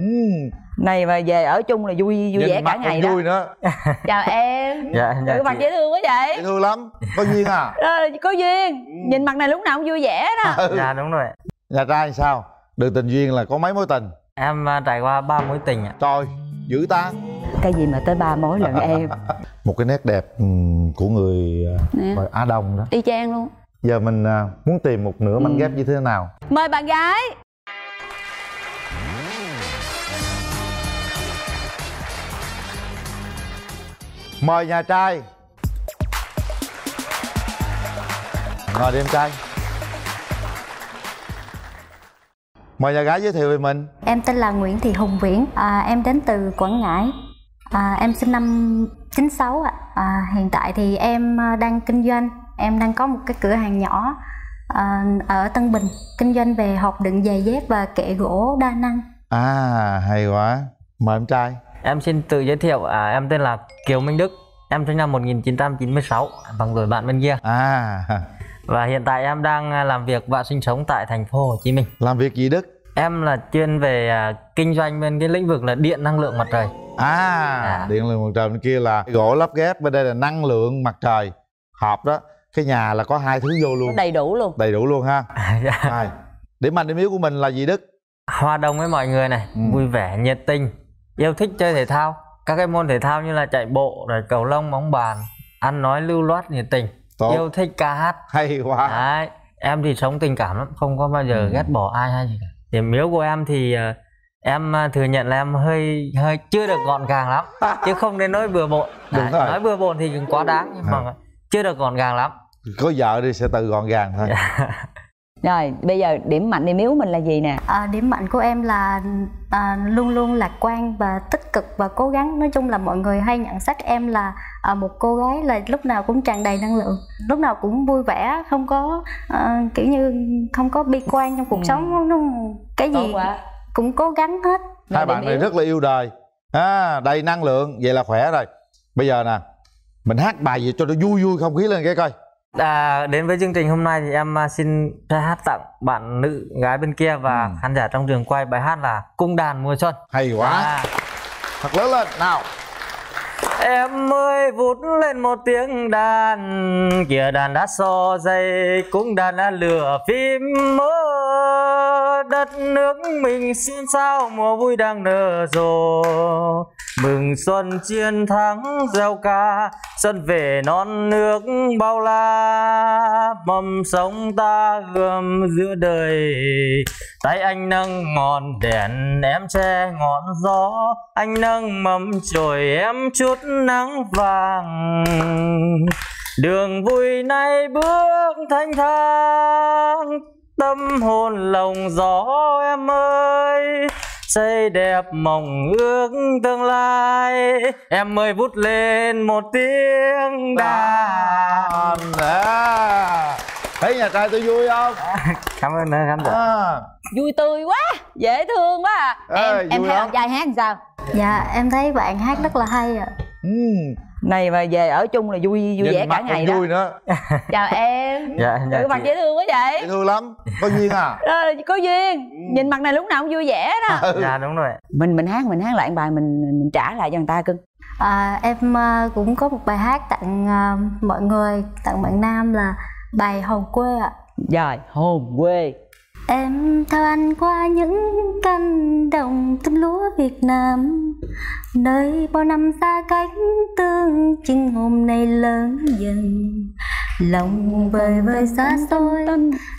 ừ. này mà về ở chung là vui vui Nhìn vẻ cả ngày đó. vui nữa. Chào em. Dạ dạ ừ, mặt dễ thương quá vậy? Dễ thương lắm. Có duyên à? Ờ, có duyên. Nhìn mặt này lúc nào cũng vui vẻ đó. Ừ. dạ đúng rồi nhà trai sao? Đường tình duyên là có mấy mối tình? Em à, trải qua ba mối tình ạ. Trời dữ ta. Cái gì mà tới ba mối lần em? Một cái nét đẹp của người nè. gọi Á Đông đó. Y chang luôn. Giờ mình à, muốn tìm một nửa mảnh Ừ. ghép như thế nào? Mời bạn gái mời nhà trai. Ngồi đi em trai. Mời nhà gái giới thiệu về mình. Em tên là Nguyễn Thị Hùng Viễn, à, em đến từ Quảng Ngãi. À, em sinh năm 96 ạ. À, hiện tại thì em à, đang kinh doanh, em đang có một cái cửa hàng nhỏ à, ở Tân Bình, kinh doanh về hộp đựng giày dép và kệ gỗ đa năng. à hay quá. Mời em trai em xin tự giới thiệu à, em tên là Kiều Minh Đức em sinh năm 1996 bằng tuổi bạn bên kia. À. Và hiện tại em đang à, làm việc và sinh sống tại thành phố Hồ Chí Minh. Làm việc gì đức? Em là chuyên về à, kinh doanh bên cái lĩnh vực là điện năng lượng mặt trời. À À. điện lực mặt trời bên kia là gỗ lắp ghép bên đây là năng lượng mặt trời hộp đó. Cái nhà là có hai thứ vô luôn. Đầy đủ luôn. Đầy đủ luôn ha. Dạ. Rồi. điểm mạnh điểm yếu của mình là gì đức? Hòa đồng với mọi người này Ừ. vui vẻ nhiệt tình yêu thích chơi thể thao. Các cái môn thể thao như là chạy bộ rồi cầu lông bóng bàn ăn nói lưu loát nhiệt tình. Tốt. Yêu thích ca hát. Hay quá. Đấy, em thì sống tình cảm lắm không có bao giờ Ừ. ghét bỏ ai hay gì cả. Điểm yếu của em thì ờ, em ờ, thừa nhận là em hơi hơi chưa được gọn gàng lắm chứ không đến nỗi bừa bộn. Đúng Đấy, rồi. nói bừa bộn thì cũng quá đáng nhưng mà chưa được gọn gàng lắm. Có vợ đi sẽ tự gọn gàng thôi. Rồi bây giờ điểm mạnh điểm yếu của mình là gì nè? À, điểm mạnh của em là à, luôn luôn lạc quan và tích cực và cố gắng. Nói chung là mọi người hay nhận xét em là à, một cô gái là lúc nào cũng tràn đầy năng lượng, lúc nào cũng vui vẻ, không có à, kiểu như không có bi quan trong cuộc Ừ. sống. Nó, cái gì cũng cố gắng hết. hai bạn này rất là yêu đời à, đầy năng lượng vậy là khỏe rồi bây giờ nè mình hát bài gì cho nó vui vui không khí lên cái coi À, đến với chương trình hôm nay thì em à, xin ra hát tặng bạn nữ gái bên kia và Ừ. khán giả trong trường quay bài hát là Cung đàn mùa xuân. hay quá À, thật lớn lên nào em ơi, vút lên một tiếng đàn. Kìa đàn đã so dây, cũng đàn đã lửa phim. Mơ đất nước mình xin sao, mùa vui đang nở rộ. Mừng xuân chiến thắng gieo ca, xuân về non nước bao la. Mầm sống ta gươm giữa đời. Tay anh nâng ngọn đèn, em che ngọn gió. Anh nâng mầm chổi em chút nắng vàng. Đường vui nay bước thanh thang tâm hồn lồng gió em ơi. Xây đẹp mộng ước tương lai em ơi vút lên một tiếng đàn. À, thấy nhà trai tôi vui không? Cảm ơn khán giả à, vui tươi quá dễ thương quá à. Em em vui thấy bạn trai hát làm sao? Dạ em thấy bạn hát rất là hay ạ. Ừ, này mà về ở chung là vui vui nhìn vẻ cả ngày đó. vui nữa. Chào em. Dạ dạ ừ, mặt dễ thương quá vậy. Dễ thương lắm. Có duyên à? Ờ, có duyên. Nhìn mặt này lúc nào cũng vui vẻ đó. Ừ. dạ đúng rồi mình mình hát mình hát lại bài mình mình trả lại cho người ta cưng. À, em à, cũng có một bài hát tặng à, mọi người, tặng bạn Nam là bài Hồn quê ạ. rồi hồn quê Em theo anh qua những cánh đồng tôm lúa Việt Nam. Nơi bao năm xa cánh tương chừng hôm nay lớn dần. Lòng vời vời xa xôi,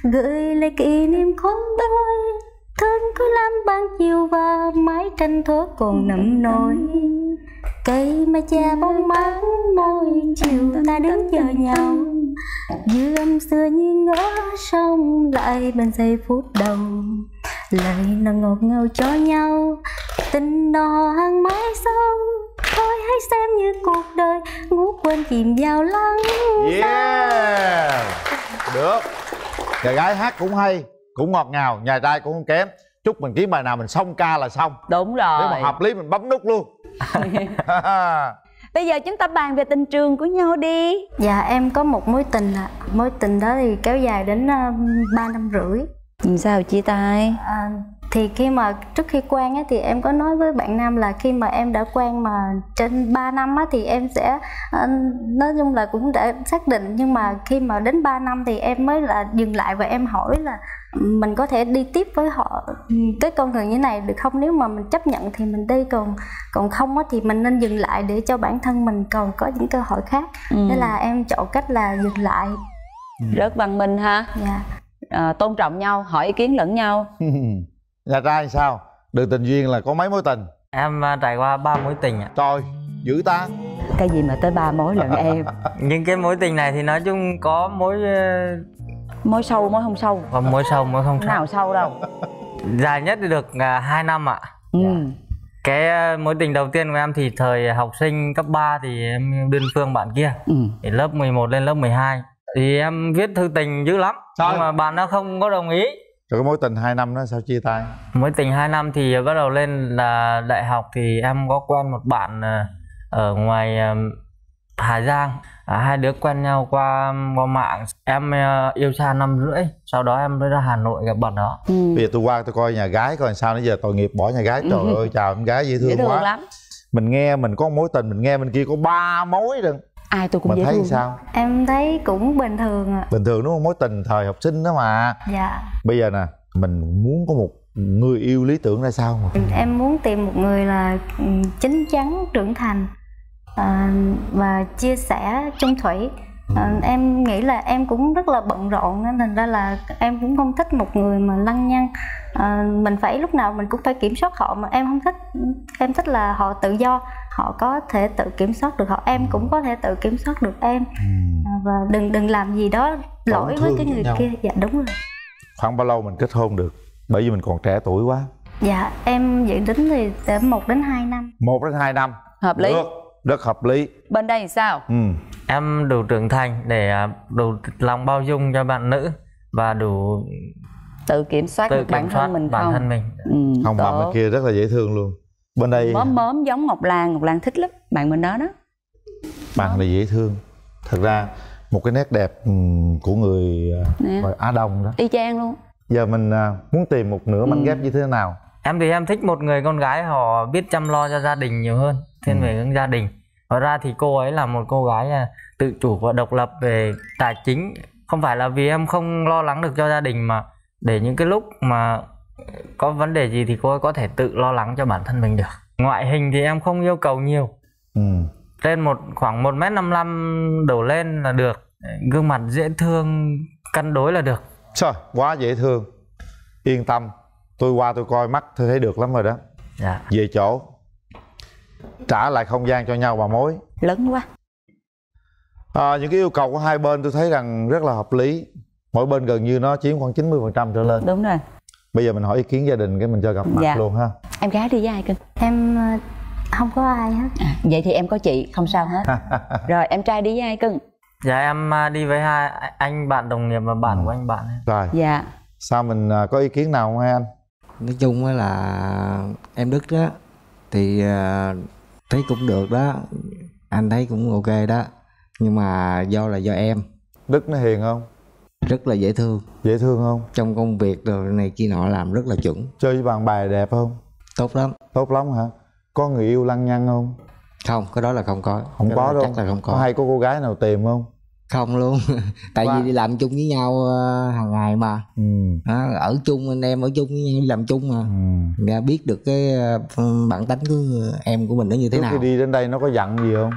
Gửi lại kỷ niệm khốn đôi Thương cứ lam ban chiều và mái tranh thố còn nằm nổi Cây mai cha bóng mát môi chiều ta đứng chờ nhau. Như âm xưa như ngỡ sông lại bên giây phút đầu. Lời nào ngọt ngào cho nhau Tình đò hàng mãi sâu Thôi hãy xem như cuộc đời ngủ quên chìm vào lắng yeah. được. Nhà gái hát cũng hay cũng ngọt ngào nhà trai cũng không kém. Chúc mình kiếm bài nào mình xong ca là xong. Đúng nếu mà rồi. hợp lý mình bấm nút luôn bây giờ chúng ta bàn về tình trường của nhau đi. Dạ em có một mối tình ạ. Mối tình đó thì kéo dài đến uh, 3 năm rưỡi. Sao chia tay? À, thì khi mà trước khi quen á, thì em có nói với bạn nam là khi mà em đã quen mà trên 3 năm á, thì em sẽ ờ, nói chung là cũng đã xác định. Nhưng mà khi mà đến 3 năm thì em mới là dừng lại và em hỏi là mình có thể đi tiếp với họ cái con người như này được không? Nếu mà mình chấp nhận thì mình đi còn còn không á, thì mình nên dừng lại để cho bản thân mình còn có những cơ hội khác. Ừ. thế là em chọn cách là dừng lại. Rất văn minh ha. Dạ. À, tôn trọng nhau hỏi ý kiến lẫn nhau nhà trai sao? Đường tình duyên là có mấy mối tình? Em à, trải qua ba mối tình ạ. Trời dữ ta. Cái gì mà tới ba mối lận em? Những cái mối tình này thì nói chung có mối ờ, mối sâu mối không sâu? Có mối sâu mối không sâu. Nào sâu đâu? Dài nhất thì được à, 2 năm ạ. Ừ. cái à, mối tình đầu tiên của em thì thời học sinh cấp 3 thì em yêu đơn phương bạn kia. Ừ. thì lớp 11 lên lớp 12 thì em viết thư tình dữ lắm. Sao? nhưng mà bạn nó không có đồng ý rồi cái mối tình 2 năm đó sao chia tay? Mối tình 2 năm thì bắt đầu lên là đại học thì em có quen một bạn ờ, ở ngoài ờ, Hà Giang. À, hai đứa quen nhau qua qua mạng. Em ờ, yêu xa năm rưỡi sau đó em mới ra Hà Nội gặp bạn đó. Ừ. bây giờ tôi qua tôi coi nhà gái coi làm sao nãy giờ tội nghiệp bỏ nhà gái. Trời ơi chào em gái dễ thương, dễ thương quá. lắm. Mình nghe mình có mối tình mình nghe bên kia có ba mối rồi ai tôi cũng mình dễ thấy thương. sao? Em thấy cũng bình thường ạ. Bình thường đúng không? Mối tình thời học sinh đó mà. Dạ. Bây giờ nè mình muốn có một người yêu lý tưởng ra sao mà? Em muốn tìm một người là ừ, chín chắn trưởng thành à, và chia sẻ chung thủy à, em nghĩ là em cũng rất là bận rộn nên thành ra là em cũng không thích một người mà lăng nhăng. À, mình phải lúc nào mình cũng phải kiểm soát họ mà em không thích em thích là họ tự do họ có thể tự kiểm soát được họ em cũng có thể tự kiểm soát được em. À, và đừng đừng làm gì đó lỗi với cái người nhau. kia. Dạ đúng rồi. Khoảng bao lâu mình kết hôn được? Bởi vì mình còn trẻ tuổi quá. Dạ em dự tính thì từ một đến hai năm. Một đến hai năm. Hợp lý. Được rất hợp lý. Bên đây thì sao? Ừ em đủ trưởng thành để à, đủ lòng bao dung cho bạn nữ và đủ tự kiểm soát tự được bản kiểm soát thân mình bản không? thân mình. Ừ, không bạn bên kia rất là dễ thương luôn. Bên đây mớm mớm giống ngọc lan ngọc lan thích lắm bạn mình đó đó. Bạn này dễ thương. Thật ra một cái nét đẹp ừm, của người à, nè. Á Đông đó. Y chang luôn. Giờ mình à, muốn tìm một nửa mảnh Ừ. ghép như thế nào? Em thì em thích một người con gái họ biết chăm lo cho gia đình nhiều hơn thiên Ừ. về hướng gia đình Hóa ra thì cô ấy là một cô gái à, tự chủ và độc lập về tài chính. Không phải là vì em không lo lắng được cho gia đình mà để những cái lúc mà có vấn đề gì thì cô ấy có thể tự lo lắng cho bản thân mình được. Ngoại hình thì em không yêu cầu nhiều. Ừ. lên một khoảng một m năm đổ lên là được. Gương mặt dễ thương cân đối là được. Trời, quá dễ thương. Yên tâm tôi qua tôi coi mắt tôi thấy được lắm rồi đó. Dạ. Về chỗ trả lại không gian cho nhau bà mối. Lớn quá. À, những cái yêu cầu của hai bên tôi thấy rằng rất là hợp lý. Mỗi bên gần như nó chiếm khoảng 90% trở lên. Đúng rồi. Bây giờ mình hỏi ý kiến gia đình cái mình cho gặp mặt Dạ. luôn ha. Em gái đi với ai cưng em ờ, không có ai hết. À, vậy thì em có chị không sao hết. Rồi em trai đi với ai cưng dạ em à, đi với hai anh bạn đồng nghiệp và bạn Ừ. của anh bạn rồi. Dạ. Sao mình à, có ý kiến nào không hai anh? Nói chung á là em đức đó thì à, thấy cũng được đó. Anh thấy cũng ok đó. Nhưng mà do là do em. Đức nó hiền không? Rất là dễ thương. Dễ thương không? Trong công việc rồi này kia nọ làm rất là chuẩn. Chơi với bạn bè đẹp không? Tốt lắm. Tốt lắm hả? Có người yêu lăng nhăng không? Không cái đó là không có. Không Cái có đâu. chắc là không có. Có hay có cô gái nào tìm không không luôn. Tại Qua- vì đi làm chung với nhau ờ, hàng ngày mà. Ừ. Đó, ở chung anh em ở chung với nhau đi làm chung mà. Ừ. Ra biết được cái ờ, bản tính của em của mình nó như thế trước nào. khi đi đến đây nó có giận gì không?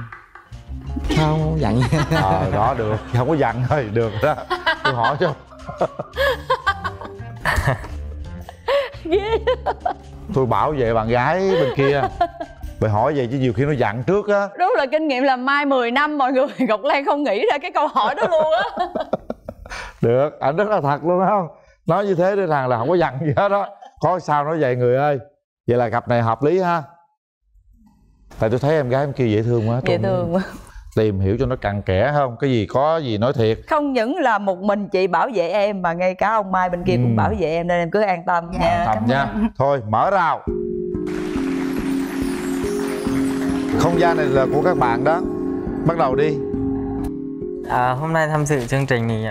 Không không dặn. Ờ đó được. Không có giận thôi được đó. Tôi hỏi cho. Tôi bảo vệ bạn gái bên kia phải hỏi vậy chứ nhiều khi nó giận trước á. Đúng là kinh nghiệm làm mai 10 năm mọi người ngọc lan không nghĩ ra cái câu hỏi đó luôn á. Được anh rất là thật luôn không? Nói như thế để rằng là không có giận gì hết đó có sao nói vậy người ơi. Vậy là cặp này hợp lý ha. Tại tôi thấy em gái em kia dễ thương quá dễ thương quá. tìm hiểu cho nó cặn kẽ không? Cái gì có gì nói thiệt. Không những là một mình chị bảo vệ em mà ngay cả ông mai bên kia Ừ. cũng bảo vệ em nên em cứ an tâm Dạ. nha. Tầm nha thôi mở rào không gian này là của các bạn đó. Bắt đầu đi. À, hôm nay tham dự chương trình thì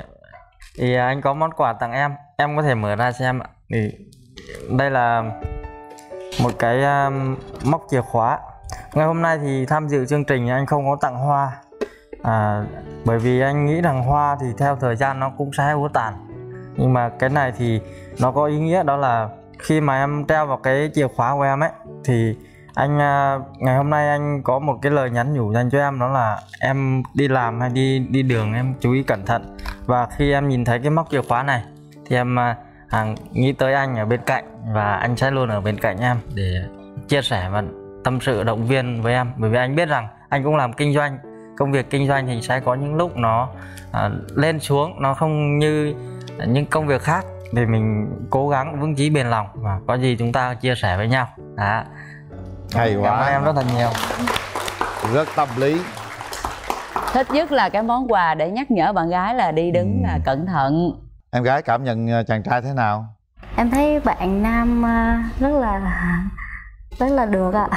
thì à, anh có món quà tặng em. Em có thể mở ra xem ạ. Thì đây là một cái um, móc chìa khóa. Ngày hôm nay thì tham dự chương trình anh không có tặng hoa. À, bởi vì anh nghĩ rằng hoa thì theo thời gian nó cũng sẽ úa tàn. Nhưng mà cái này thì nó có ý nghĩa đó là khi mà em treo vào cái chìa khóa của em ấy thì anh à, ngày hôm nay anh có một cái lời nhắn nhủ dành cho em đó là em đi làm hay đi đi đường em chú ý cẩn thận. Và khi em nhìn thấy cái móc chìa khóa này thì em à, à, nghĩ tới anh ở bên cạnh và anh sẽ luôn ở bên cạnh em để chia sẻ và tâm sự động viên với em. Bởi vì anh biết rằng anh cũng làm kinh doanh công việc kinh doanh thì sẽ có những lúc nó à, lên xuống nó không như những công việc khác. Thì mình cố gắng vững chí bền lòng và có gì chúng ta chia sẻ với nhau. Đó hay cảm ơn quá. em rất là nhiều. Rất tâm lý. Thích nhất là cái món quà để nhắc nhở bạn gái là đi đứng Ừ. là cẩn thận. Em gái cảm nhận ờ, chàng trai thế nào? Em thấy bạn nam à, rất là rất là được ạ.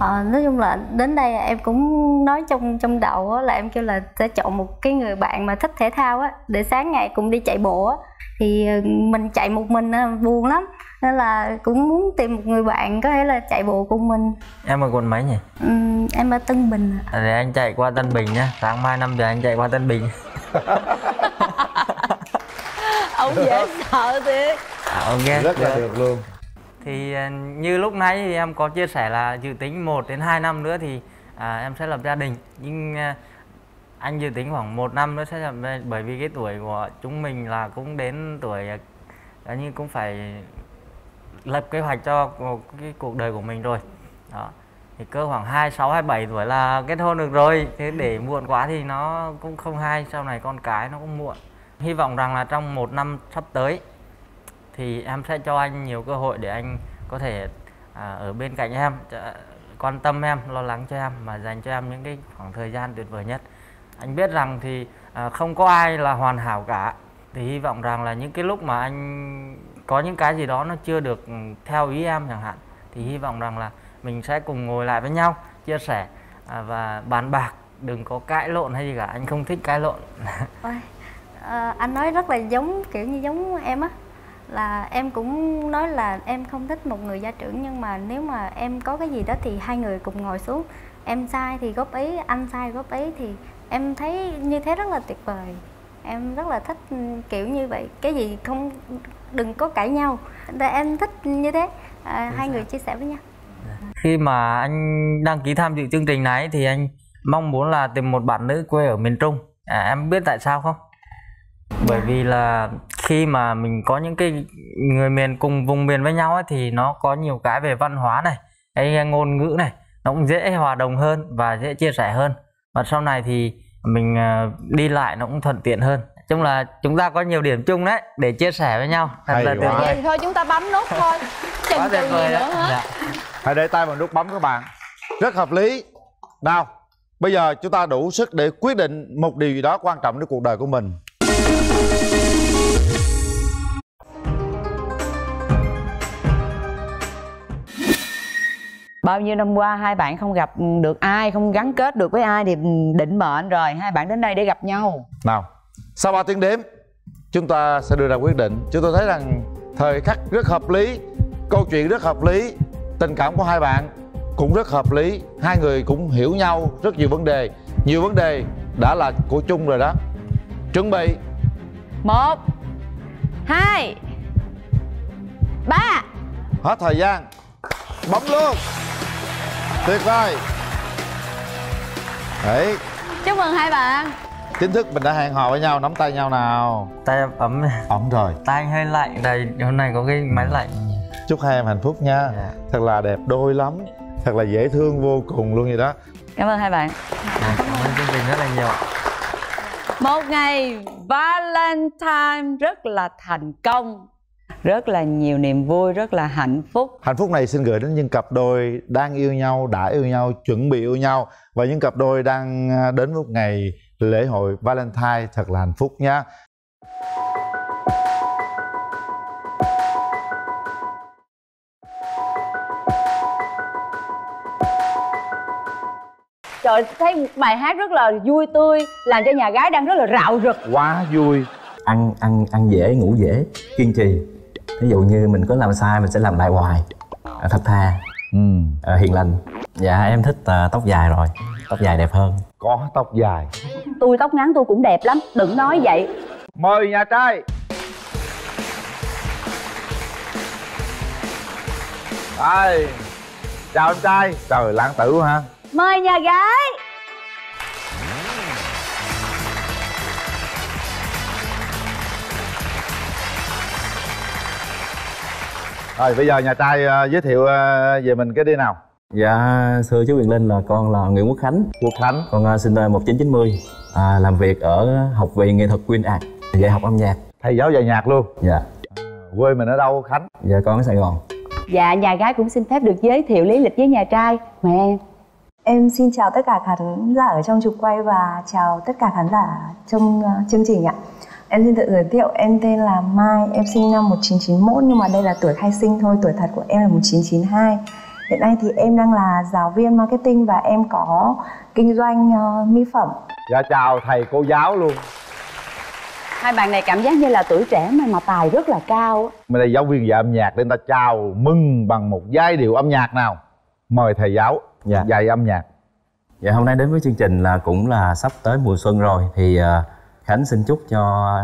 Ờ, nói chung là đến đây em cũng nói trong trong đầu á, là em kêu là sẽ chọn một cái người bạn mà thích thể thao á để sáng ngày cùng đi chạy bộ á thì ờ, mình chạy một mình á, buồn lắm. Nên là cũng muốn tìm một người bạn có thể là chạy bộ cùng mình. Em ở quận mấy nhỉ? Ừm, em ở Tân Bình ạ. À, để anh chạy qua Tân Bình nhá. Sáng mai 5 giờ anh chạy qua Tân Bình. Ông dễ sợ thiệt. À, ok rất là được. luôn. Thì à, như lúc nãy thì em có chia sẻ là dự tính 1 đến 2 năm nữa thì à, em sẽ lập gia đình. Nhưng à, anh dự tính khoảng một năm nữa sẽ đình bởi vì cái tuổi của chúng mình là cũng đến tuổi à, như cũng phải lập kế hoạch cho cái cuộc đời của mình rồi. Đó. Thì cơ khoảng 26 27 tuổi là kết hôn được rồi. Thế để muộn quá thì nó cũng không hay. Sau này con cái nó cũng muộn. Hy vọng rằng là trong một năm sắp tới thì em sẽ cho anh nhiều cơ hội để anh có thể à, ở bên cạnh em chả- quan tâm em lo lắng cho em mà dành cho em những cái khoảng thời gian tuyệt vời nhất anh biết rằng thì à, không có ai là hoàn hảo cả. Thì hy vọng rằng là những cái lúc mà anh có những cái gì đó nó chưa được ừ, theo ý em chẳng hạn thì hy vọng rằng là mình sẽ cùng ngồi lại với nhau chia sẻ à, và bàn bạc đừng có cãi lộn hay gì cả. Anh không thích cãi lộn. Ôi, à, anh nói rất là giống kiểu như giống em á là em cũng nói là em không thích một người gia trưởng nhưng mà nếu mà em có cái gì đó thì hai người cùng ngồi xuống. Em sai thì góp ý anh sai góp ý thì em thấy như thế rất là tuyệt vời. Em rất là thích ừ, kiểu như vậy. Cái gì không đừng có cãi nhau. Tại em thích như thế. À, hai người chia sẻ với nhau. Khi mà anh đăng ký tham dự chương trình này thì anh mong muốn là tìm một bạn nữ quê ở miền Trung. À, em biết tại sao không? Bởi vì là khi mà mình có những cái người miền cùng vùng miền với nhau ấy, thì nó có nhiều cái về văn hóa này cái ngôn ngữ này. Nó cũng dễ hòa đồng hơn và dễ chia sẻ hơn và sau này thì mình à, đi lại nó cũng thuận tiện hơn. Nói chung là chúng ta có nhiều điểm chung đấy để chia sẻ với nhau. Thật Hay là tuyệt vời. Vậy thôi chúng ta bấm nút thôi. Chần chừ gì nữa đó hả? Dạ. hãy để tay vào nút bấm các bạn. Rất hợp lý. Nào bây giờ chúng ta đủ sức để quyết định một điều gì đó quan trọng đến cuộc đời của mình bao nhiêu năm qua hai bạn không gặp được ai không gắn kết được với ai thì định mệnh rồi. Hai bạn đến đây để gặp nhau. Nào sau 3 tiếng đếm chúng ta sẽ đưa ra quyết định. Chúng tôi thấy rằng thời khắc rất hợp lý câu chuyện rất hợp lý tình cảm của hai bạn cũng rất hợp lý. Hai người cũng hiểu nhau rất nhiều vấn đề. Nhiều vấn đề đã là của chung rồi đó. Chuẩn bị. Một hai ba. Hết thời gian bấm luôn. Tuyệt vời. Đấy. Chúc mừng hai bạn. Chính thức mình đã hẹn hò với nhau nắm tay nhau nào? Tay em ấm ổn rồi. Tay anh hơi lạnh. Đây hôm nay có cái máy lạnh. Chúc hai em hạnh phúc nha. Dạ. thật là đẹp đôi lắm. Thật là dễ thương vô cùng luôn vậy đó. Cảm ơn hai bạn. Dạ, cảm ơn chương trình rất là nhiều một ngày valentine rất là thành công rất là nhiều niềm vui rất là hạnh phúc. Hạnh phúc này xin gửi đến những cặp đôi đang yêu nhau đã yêu nhau chuẩn bị yêu nhau. Và những cặp đôi đang à, đến một ngày lễ hội valentine thật là hạnh phúc nha. Trời thấy một bài hát rất là vui tươi làm cho nhà gái đang rất là rạo rực. Quá vui. Ăn ăn ăn dễ ngủ dễ. Kiên trì ví dụ như mình có làm sai mình sẽ làm lại hoài. À, thật thà. Ừ. à, hiền lành. Dạ em thích à, tóc dài rồi. Tóc dài đẹp hơn. Có tóc dài. Tôi tóc ngắn tôi cũng đẹp lắm. Đừng nói vậy. Mời nhà trai. Đây, chào anh trai. Trời lãng tử quá ha. Mời nhà gái rồi bây giờ nhà trai ờ, giới thiệu ờ, về mình cái đi nào. Dạ thưa chú Quyền Linh là con là Nguyễn Quốc Khánh. Quốc Khánh. Con à, sinh năm 1990 à, làm việc ở học viện nghệ thuật Queen Art dạy học âm nhạc. Thầy giáo dạy nhạc luôn. Dạ. Quê mình ở đâu Khánh? Dạ con ở Sài Gòn. Dạ nhà gái cũng xin phép được giới thiệu lý lịch với nhà trai. Mời em. Em xin chào tất cả khán giả ở trong trục quay và chào tất cả khán giả trong uh, chương trình ạ. Em xin tự giới thiệu, em tên là Mai, em sinh năm 1991 nhưng mà đây là tuổi khai sinh thôi, tuổi thật của em là 1992. Hiện nay thì em đang là giáo viên marketing và em có kinh doanh uh, mỹ phẩm. dạ chào thầy cô giáo luôn hai bạn này cảm giác như là tuổi trẻ mà mà tài rất là cao mình là giáo viên dạy âm nhạc để người ta chào mừng bằng một giai điệu âm nhạc nào mời thầy giáo Dạ. dạy âm nhạc dạ hôm nay đến với chương trình là cũng là sắp tới mùa xuân rồi thì à, Khánh xin chúc cho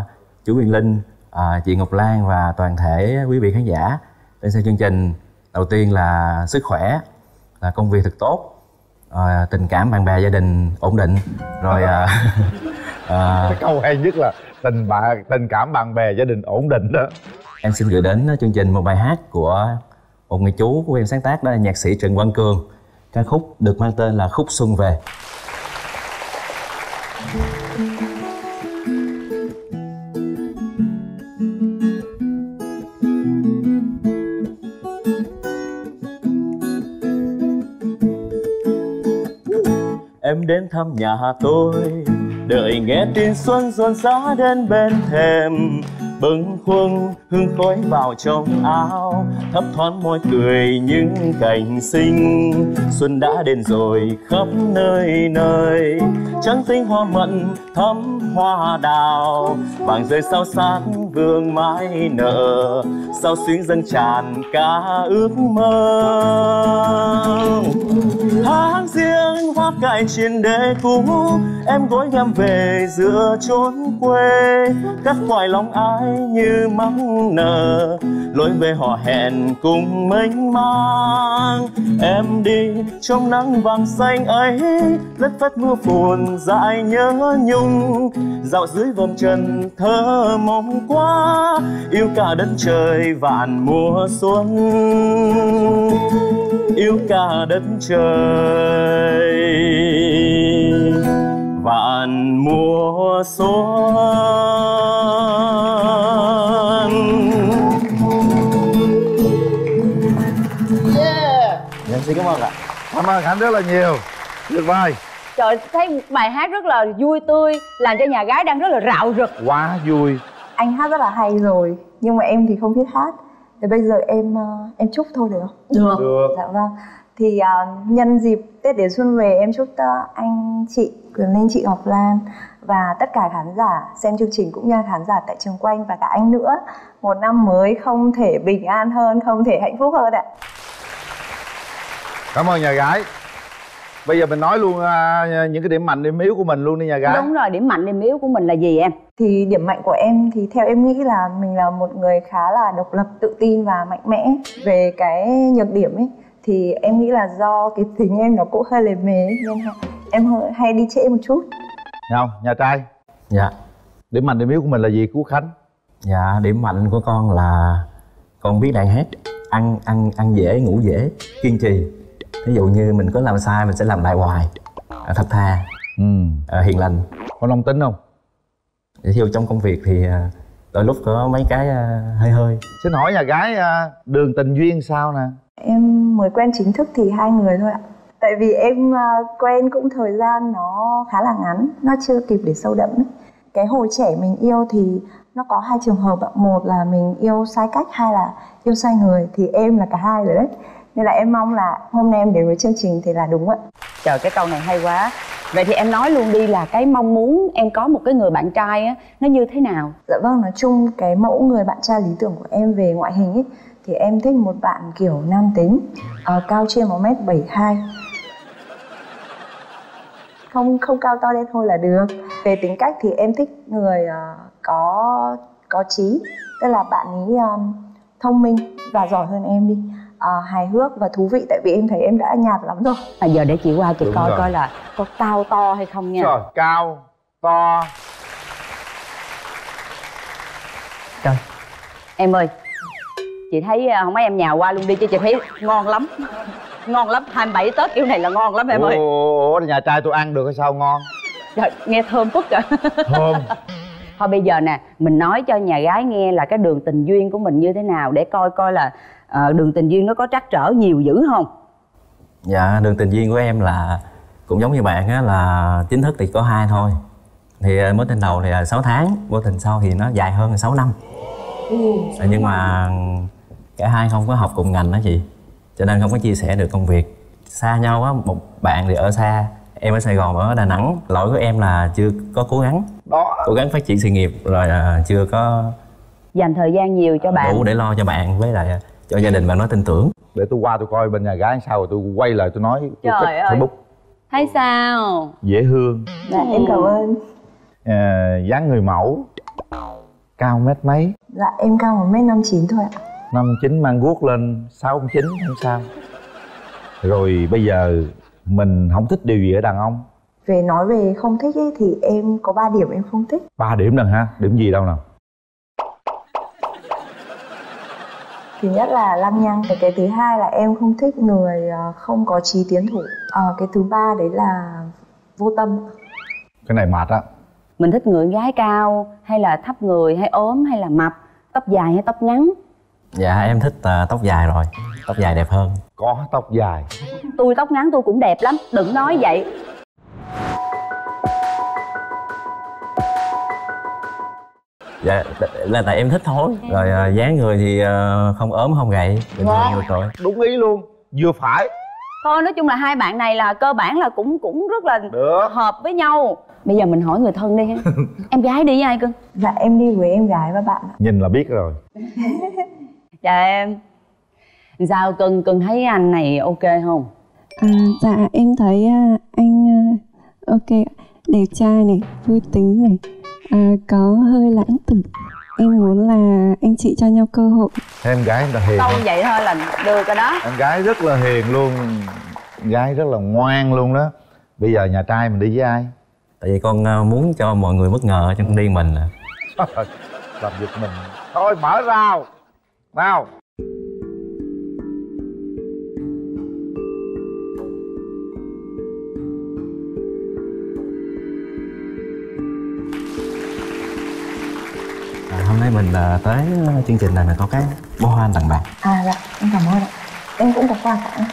chú Quyền Linh à, chị Ngọc Lan và toàn thể quý vị khán giả. Đến xem chương trình đầu tiên là sức khỏe là công việc thật tốt à, tình cảm bạn bè gia đình ổn định. Rồi à, à, cái câu hay nhất là tình bạn tình cảm bạn bè gia đình ổn định đó. Em xin gửi đến chương trình một bài hát của một người chú của em sáng tác đó là nhạc sĩ Trần Quang Cường. Ca khúc được mang tên là khúc xuân về em đến thăm nhà tôi. Đợi nghe tin xuân rộn rã đến bên thềm, bâng khuâng hương khói vào trong áo thấp thoáng môi cười những cảnh xinh xuân đã đến rồi khắp nơi nơi. Trắng tinh hoa mận thắm hoa đào, vàng rơi sao sáng vương mãi nở. Sao xuyến dâng tràn cả ước mơ tháng riêng, hoa cài trên đế cũ. Em gối em về giữa chốn quê. Cắt quài lòng ai như mong nở lối về họ hẹn cùng mênh mang. Em đi trong nắng vàng xanh ấy. Lất phất mưa phùn dại nhớ nhung. Dạo dưới vòng trần thơ mong quá. Yêu cả đất trời vạn mùa xuân. Yêu cả đất trời vạn mùa xuân. Em xin cảm ơn ạ. Cảm ơn khánh rất là nhiều. Tuyệt vời trời thấy một bài hát rất là vui tươi làm cho nhà gái đang rất là rạo rực. Quá vui. Anh hát rất là hay rồi, nhưng mà em thì không biết hát. Thì bây giờ em uh, em chúc thôi được không? được được. Dạ vâng. Thì uh, nhân dịp Tết đến xuân về em chúc uh, anh chị Quyền Linh chị Ngọc Lan và tất cả khán giả xem chương trình cũng như khán giả tại trường quanh và cả anh nữa một năm mới không thể bình an hơn, không thể hạnh phúc hơn ạ. cảm ơn nhà gái bây giờ mình nói luôn à, những cái điểm mạnh điểm yếu của mình luôn đi nhà gái đúng rồi điểm mạnh điểm yếu của mình là gì em Thì điểm mạnh của em thì theo em nghĩ là mình là một người khá là độc lập, tự tin và mạnh mẽ. Về cái nhược điểm ấy thì em nghĩ là do cái tính em nó cũng hơi lề mề nên em hơi, hay đi trễ một chút. không nhà trai. Dạ. Điểm mạnh điểm yếu của mình là gì của khánh? Dạ điểm mạnh của con là con biết đàn hát ăn ăn ăn dễ ngủ dễ kiên trì. Ví dụ như mình có làm sai mình sẽ làm lại hoài à, thật thà. Ừ. À, hiền lành. Có nông tính không? Ví dụ trong công việc thì à, đôi lúc có mấy cái hơi hơi. Xin hỏi nhà gái đường tình duyên sao nè Em mới quen chính thức thì hai người thôi ạ. Tại vì em à, quen cũng thời gian nó khá là ngắn, nó chưa kịp để sâu đậm ấy. Cái hồi trẻ mình yêu thì nó có hai trường hợp ạ. Một là mình yêu sai cách, hai là yêu sai người. Thì em là cả hai rồi đấy. Nên là em mong là hôm nay em đến với chương trình thì là đúng ạ. trời cái câu này hay quá vậy thì em nói luôn đi là cái mong muốn em có một cái người bạn trai á nó như thế nào Dạ vâng, nói chung cái mẫu người bạn trai lý tưởng của em về ngoại hình ấy thì em thích một bạn kiểu nam tính, ờ, cao trên 1m72. Không không cao to lên thôi là được. Về tính cách thì em thích người ờ, có có trí, tức là bạn ấy um, thông minh và giỏi hơn em đi. Ờ, hài hước và thú vị tại vì em thấy em đã nhạt lắm rồi. à, giờ để chị qua chị Đúng coi rồi. coi là có cao to hay không nha rồi cao to Trời. em ơi chị thấy à, không mấy em nhà qua luôn đi chứ chị thấy ngon lắm. Ngon lắm 27 tết kiểu này là ngon lắm em ơi. ủa, nhà trai tôi ăn được hay sao ngon? Trời, nghe thơm phức à thơm. Thôi bây giờ nè mình nói cho nhà gái nghe là cái đường tình duyên của mình như thế nào để coi coi là ờ, đường tình duyên nó có trắc trở nhiều dữ không? Dạ, đường tình duyên của em là cũng giống như bạn á là chính thức thì có hai thôi. Thì ờ, mối tình đầu thì là 6 tháng, mối tình sau thì nó dài hơn là 6 năm. Ờ, Nhưng mà cả hai không có học cùng ngành đó chị. Cho nên không có chia sẻ được công việc. Xa nhau á, một bạn thì ở xa, em ở Sài Gòn ở Đà Nẵng. Lỗi của em là chưa có cố gắng, đó cố gắng phát triển sự nghiệp rồi ờ, chưa có dành thời gian nhiều cho bạn đủ để lo cho bạn với lại cho gia đình bạn nó tin tưởng. để tôi qua tôi coi bên nhà gái sao rồi tôi quay lại tôi nói tôi Trời ơi. Facebook thấy sao dễ thương Dạ em cảm ơn. ờ, dáng người mẫu cao mét mấy Dạ em cao 1m59 thôi ạ. Năm chín mang guốc lên sáu chín không sao rồi bây giờ mình không thích điều gì ở đàn ông Về nói về không thích ấy, thì em có 3 điểm em không thích. ba điểm lần ha điểm gì đâu nào Thứ nhất là lăng nhăng, cái, cái thứ hai là em không thích người ờ, không có trí tiến thủ. Ờ, cái thứ ba đấy là vô tâm. cái này mệt á mình thích người gái cao hay là thấp người hay ốm hay là mập tóc dài hay tóc ngắn Dạ em thích ờ, tóc dài rồi, tóc dài đẹp hơn. có tóc dài. Tôi tóc ngắn tôi cũng đẹp lắm đừng nói vậy. Dạ là tại em thích thôi. Rồi à, dáng người thì à, không ốm không gầy. Bình thường được rồi đúng ý luôn. Vừa phải. Thôi nói chung là hai bạn này là cơ bản là cũng cũng rất là được. hợp với nhau. Bây giờ mình hỏi người thân đi ha. Em gái đi với ai cưng Dạ em đi với em gái và bạn ạ. nhìn là biết rồi chào em. Sao cưng cưng thấy anh này ok không? À, dạ em thấy à, anh à, ok. Đẹp trai này vui tính này. À, có hơi lãng tử. Em muốn là anh chị cho nhau cơ hội. Em gái người ta hiền. Câu vậy thôi là được rồi đó. Em gái rất là hiền luôn. Gái rất là ngoan luôn đó. Bây giờ nhà trai mình đi với ai? Tại vì con à, muốn cho mọi người bất ngờ trong con đi mình à. làm giật mình. Thôi mở rào nào à, hôm nay mình à, tới chương trình này là có cái bó hoa anh tặng bạn À dạ em cảm ơn ạ. Em cũng có quà tặng.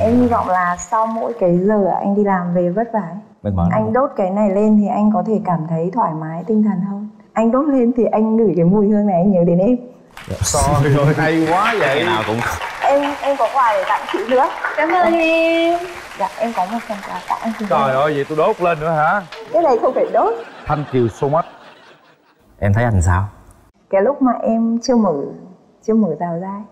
Em hy vọng là sau mỗi cái giờ anh đi làm về vất vả ấy, mình mở anh đốt cái này lên thì anh có thể cảm thấy thoải mái tinh thần hơn. Anh đốt lên thì anh ngửi cái mùi hương này anh nhớ đến em. Trời ơi hay quá vậy. Ngày nào cũng Em em có quà để tặng chị nữa. cảm ơn em. Dạ em có một phần quà tặng chị. trời ơi vậy tôi đốt lên nữa hả? Cái này không phải đốt. thank you so much em thấy anh sao? Cái lúc mà em chưa mở chưa mở rào ra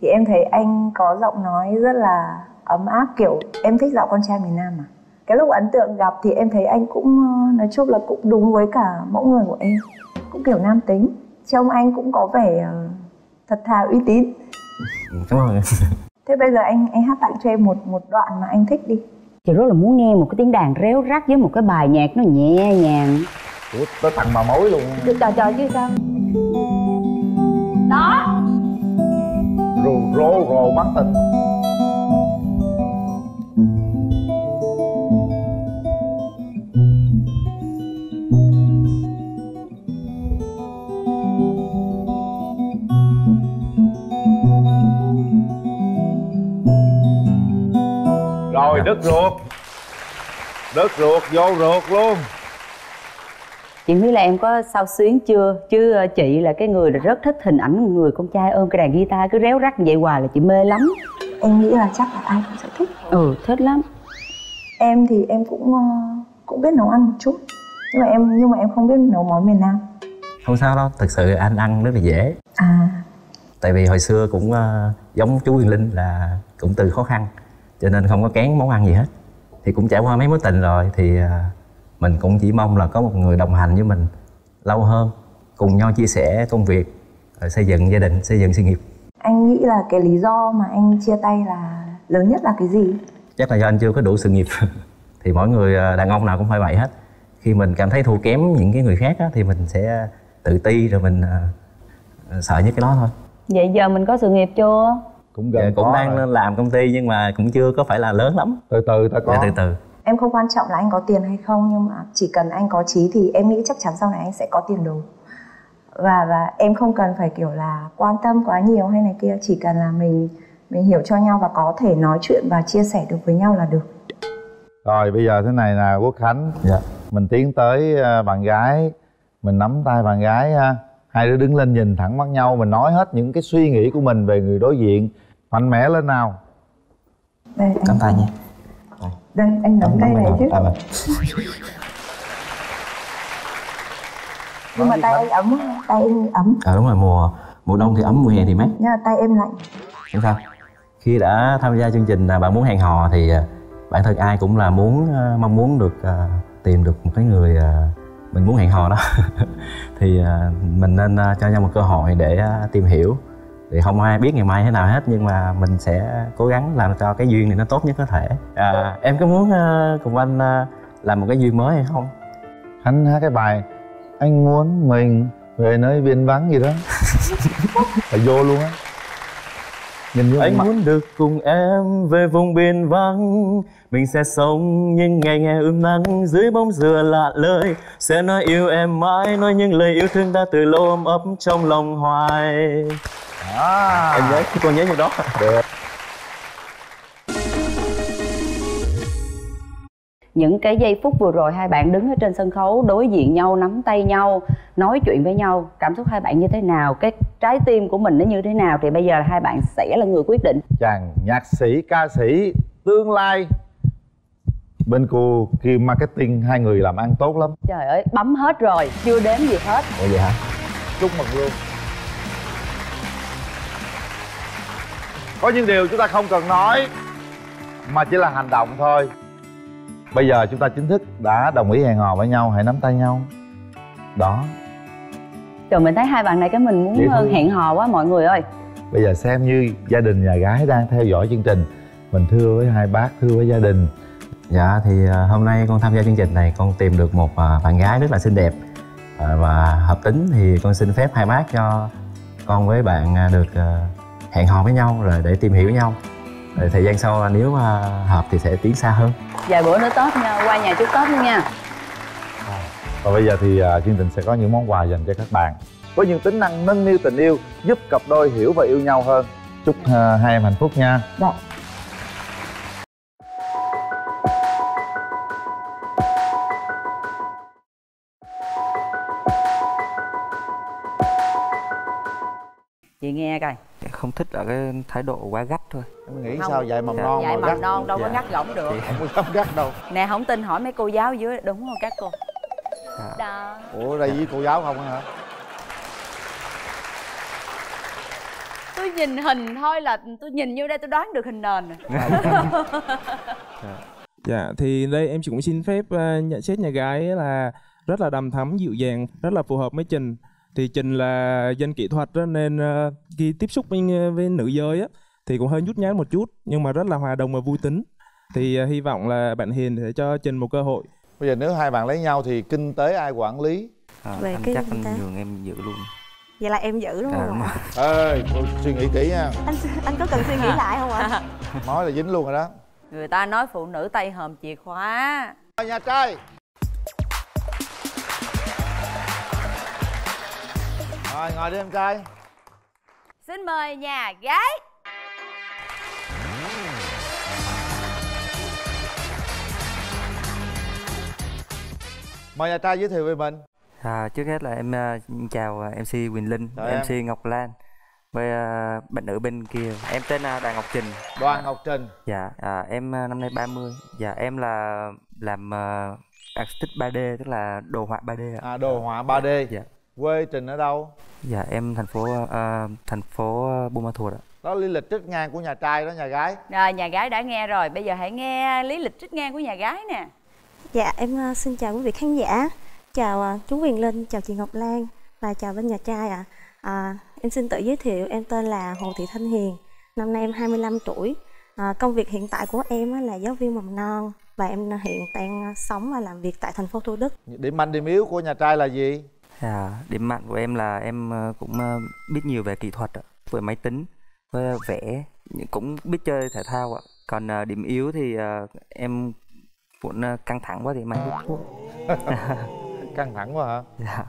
thì em thấy anh có giọng nói rất là ấm áp kiểu em thích giọng con trai miền Nam mà. Cái lúc ấn tượng gặp thì em thấy anh cũng ờ, nói chung là cũng đúng với cả mẫu người của em. Cũng kiểu nam tính trông anh cũng có vẻ ờ, thật thà uy tín. Cảm ơn thế bây giờ anh anh hát tặng cho em một một đoạn mà anh thích đi. Chị rất là muốn nghe một cái tiếng đàn réo rắt với một cái bài nhạc nó nhẹ nhàng. Ủa, tới tặng bà mối luôn. Được trò trò chứ sao? Đó. Rồ rồ rồ mắt tình rồi đứt ruột. Đứt ruột vô ruột luôn. Chị biết là em có sao xuyến chưa? Chứ ờ, chị là cái người là rất thích hình ảnh người con trai ôm cái đàn guitar cứ réo rắt như vậy hoài là chị mê lắm. Em nghĩ là chắc là ai cũng sẽ thích. Ừ thích lắm. Em thì em cũng ờ, cũng biết nấu ăn một chút. Nhưng mà em nhưng mà em không biết nấu món miền Nam. Không sao đâu thực sự anh ăn rất là dễ. À. Tại vì hồi xưa cũng ờ, giống chú Quyền Linh là cũng từ khó khăn cho nên không có kén món ăn gì hết. Thì cũng trải qua mấy mối tình rồi thì ờ, mình cũng chỉ mong là có một người đồng hành với mình lâu hơn cùng nhau chia sẻ công việc rồi xây dựng gia đình xây dựng sự nghiệp. Anh nghĩ là cái lý do mà anh chia tay là lớn nhất là cái gì? Chắc là do anh chưa có đủ sự nghiệp. Thì mỗi người ờ, đàn ông nào cũng phải vậy hết. Khi mình cảm thấy thua kém những cái người khác á, thì mình sẽ tự ti rồi mình ờ, sợ nhất cái đó thôi. Vậy giờ mình có sự nghiệp chưa cũng Dạ, gần cũng có đang rồi. làm công ty nhưng mà cũng chưa có phải là lớn lắm. Từ từ ta có. dạ, từ từ. Em không quan trọng là anh có tiền hay không nhưng mà chỉ cần anh có trí thì em nghĩ chắc chắn sau này anh sẽ có tiền đồ và và em không cần phải kiểu là quan tâm quá nhiều hay này kia chỉ cần là mình mình hiểu cho nhau và có thể nói chuyện và chia sẻ được với nhau là được. Rồi bây giờ thế này nè quốc khánh. Dạ. Mình tiến tới ờ, bạn gái. Mình nắm tay bạn gái ha. Hai đứa đứng lên nhìn thẳng mắt nhau mình nói hết những cái suy nghĩ của mình về người đối diện mạnh mẽ lên nào. Đây anh. Cầm tay nha. Đây anh nắm tay này chứ à, nhưng mà tay anh ấm tay anh ấm. À, đúng rồi mùa mùa đông thì ấm mùa hè thì mát. Nhưng mà tay em lạnh. Không sao. Khi đã tham gia chương trình à, bạn muốn hẹn hò thì à, bản thân ai cũng là muốn à, mong muốn được tìm được một cái người mình muốn hẹn hò đó. Thì mình nên cho nhau một cơ hội để tìm hiểu thì không ai biết ngày mai thế nào hết nhưng mà mình sẽ cố gắng làm cho cái duyên này nó tốt nhất có thể. À, em có muốn à, cùng anh à, làm một cái duyên mới hay không? Khánh hát cái bài anh muốn mình về nơi biên vắng gì đó. Là vô luôn á. Nhìn vô anh mặt. muốn được cùng em về vùng biên vắng. Mình sẽ sống những ngày ngày ươm nắng dưới bóng dừa lạ lời sẽ nói yêu em mãi nói những lời yêu thương ta từ lâu ôm ấp trong lòng hoài à, em nhớ con nhớ như đó. Những cái giây phút vừa rồi hai bạn đứng ở trên sân khấu đối diện nhau nắm tay nhau nói chuyện với nhau cảm xúc hai bạn như thế nào cái trái tim của mình nó như thế nào thì bây giờ là hai bạn sẽ là người quyết định. Chàng nhạc sĩ ca sĩ tương lai. Bên cô Kim Marketing hai người làm ăn tốt lắm. Trời ơi bấm hết rồi chưa đếm gì hết. Ủa vậy hả? Chúc mừng luôn có những điều chúng ta không cần nói mà chỉ là hành động thôi. Bây giờ chúng ta chính thức đã đồng ý hẹn hò với nhau hãy nắm tay nhau. Đó. Trời mình thấy hai bạn này cái mình muốn ờ, thương. hẹn hò quá mọi người ơi. Bây giờ xem như gia đình nhà gái đang theo dõi chương trình. Mình thưa với hai bác thưa với gia đình. Dạ thì à, hôm nay con tham gia chương trình này con tìm được một à, bạn gái rất là xinh đẹp. Và hợp tính thì con xin phép hai bác cho con với bạn được hẹn hò với nhau rồi để tìm hiểu nhau. Rồi thời gian sau à, nếu mà hợp thì sẽ tiến xa hơn. Vài bữa nữa tết nha qua nhà chúc tết luôn nha. Và bây giờ thì à, chương trình sẽ có những món quà dành cho các bạn. Với những tính năng nâng niu tình yêu giúp cặp đôi hiểu và yêu nhau hơn. Chúc à, hai em hạnh phúc nha. Dạ. Chị nghe coi. Không thích ở cái thái độ quá gắt thôi. Em nghĩ Không. sao dạy mầm non dạy mà mầm gắt? non đâu có Dạ. gắt gỏng được. Không có gắt đâu. Nè không tin hỏi mấy cô giáo dưới đúng không các cô? Dạ. đó ủa đây với cô giáo không hả? Tôi nhìn hình thôi là tôi nhìn như đây tôi đoán được hình nền. Rồi Dạ thì đây em cũng xin phép ờ, nhận xét nhà gái là rất là đầm thắm dịu dàng, rất là phù hợp với Trình. Thì Trình là dân kỹ thuật đó, nên ờ, khi tiếp xúc với, với nữ giới á, thì cũng hơi nhút nhát một chút nhưng mà rất là hòa đồng và vui tính. Thì ờ, hy vọng là bạn Hiền sẽ cho Trình một cơ hội. bây giờ nếu hai bạn lấy nhau thì kinh tế ai quản lý à, Về anh cái chắc anh tế. nhường em giữ luôn vậy là em giữ đúng à, không ạ rồi. ơi cô suy nghĩ kỹ nha anh anh có cần suy nghĩ lại không ạ nói là dính luôn rồi đó người ta nói phụ nữ tay hòm chìa khóa nhà trai rồi ngồi đi em trai. Xin mời nhà gái. Mời nhà trai giới thiệu về mình. À, trước hết là em à, chào à, mc Quỳnh Linh em. mc Ngọc Lan với à, bạn nữ bên kia. Em tên là đoàn ngọc trình. Đoàn ngọc trình. Dạ à, em à, năm nay 30 dạ em là làm uh, artistic 3D tức là đồ họa 3D ạ. À đồ họa 3D dạ quê trình ở đâu? Dạ em thành phố à, thành phố Buôn Ma Thuột ạ. Đó lý lịch trích ngang của nhà trai đó nhà gái. Rồi nhà gái đã nghe rồi. Bây giờ hãy nghe lý lịch trích ngang của nhà gái nè. Dạ em uh, xin chào quý vị khán giả. Chào uh, chú Quyền Linh, chào chị Ngọc Lan Và chào bên nhà trai ạ. À. Em xin tự giới thiệu em tên là Hồ Thị Thanh Hiền. Năm nay em 25 tuổi. À, Công việc hiện tại của em á là giáo viên mầm non Và em hiện đang sống và làm việc tại thành phố Thủ Đức. Điểm mạnh điểm yếu của nhà trai là gì à, điểm mạnh của em là em à, cũng à, biết nhiều về kỹ thuật ạ về máy tính với vẽ cũng biết chơi thể thao ạ. Còn uh, điểm yếu thì em muốn uh, căng thẳng quá thì mang hút thuốc. Căng thẳng quá hả? Dạ.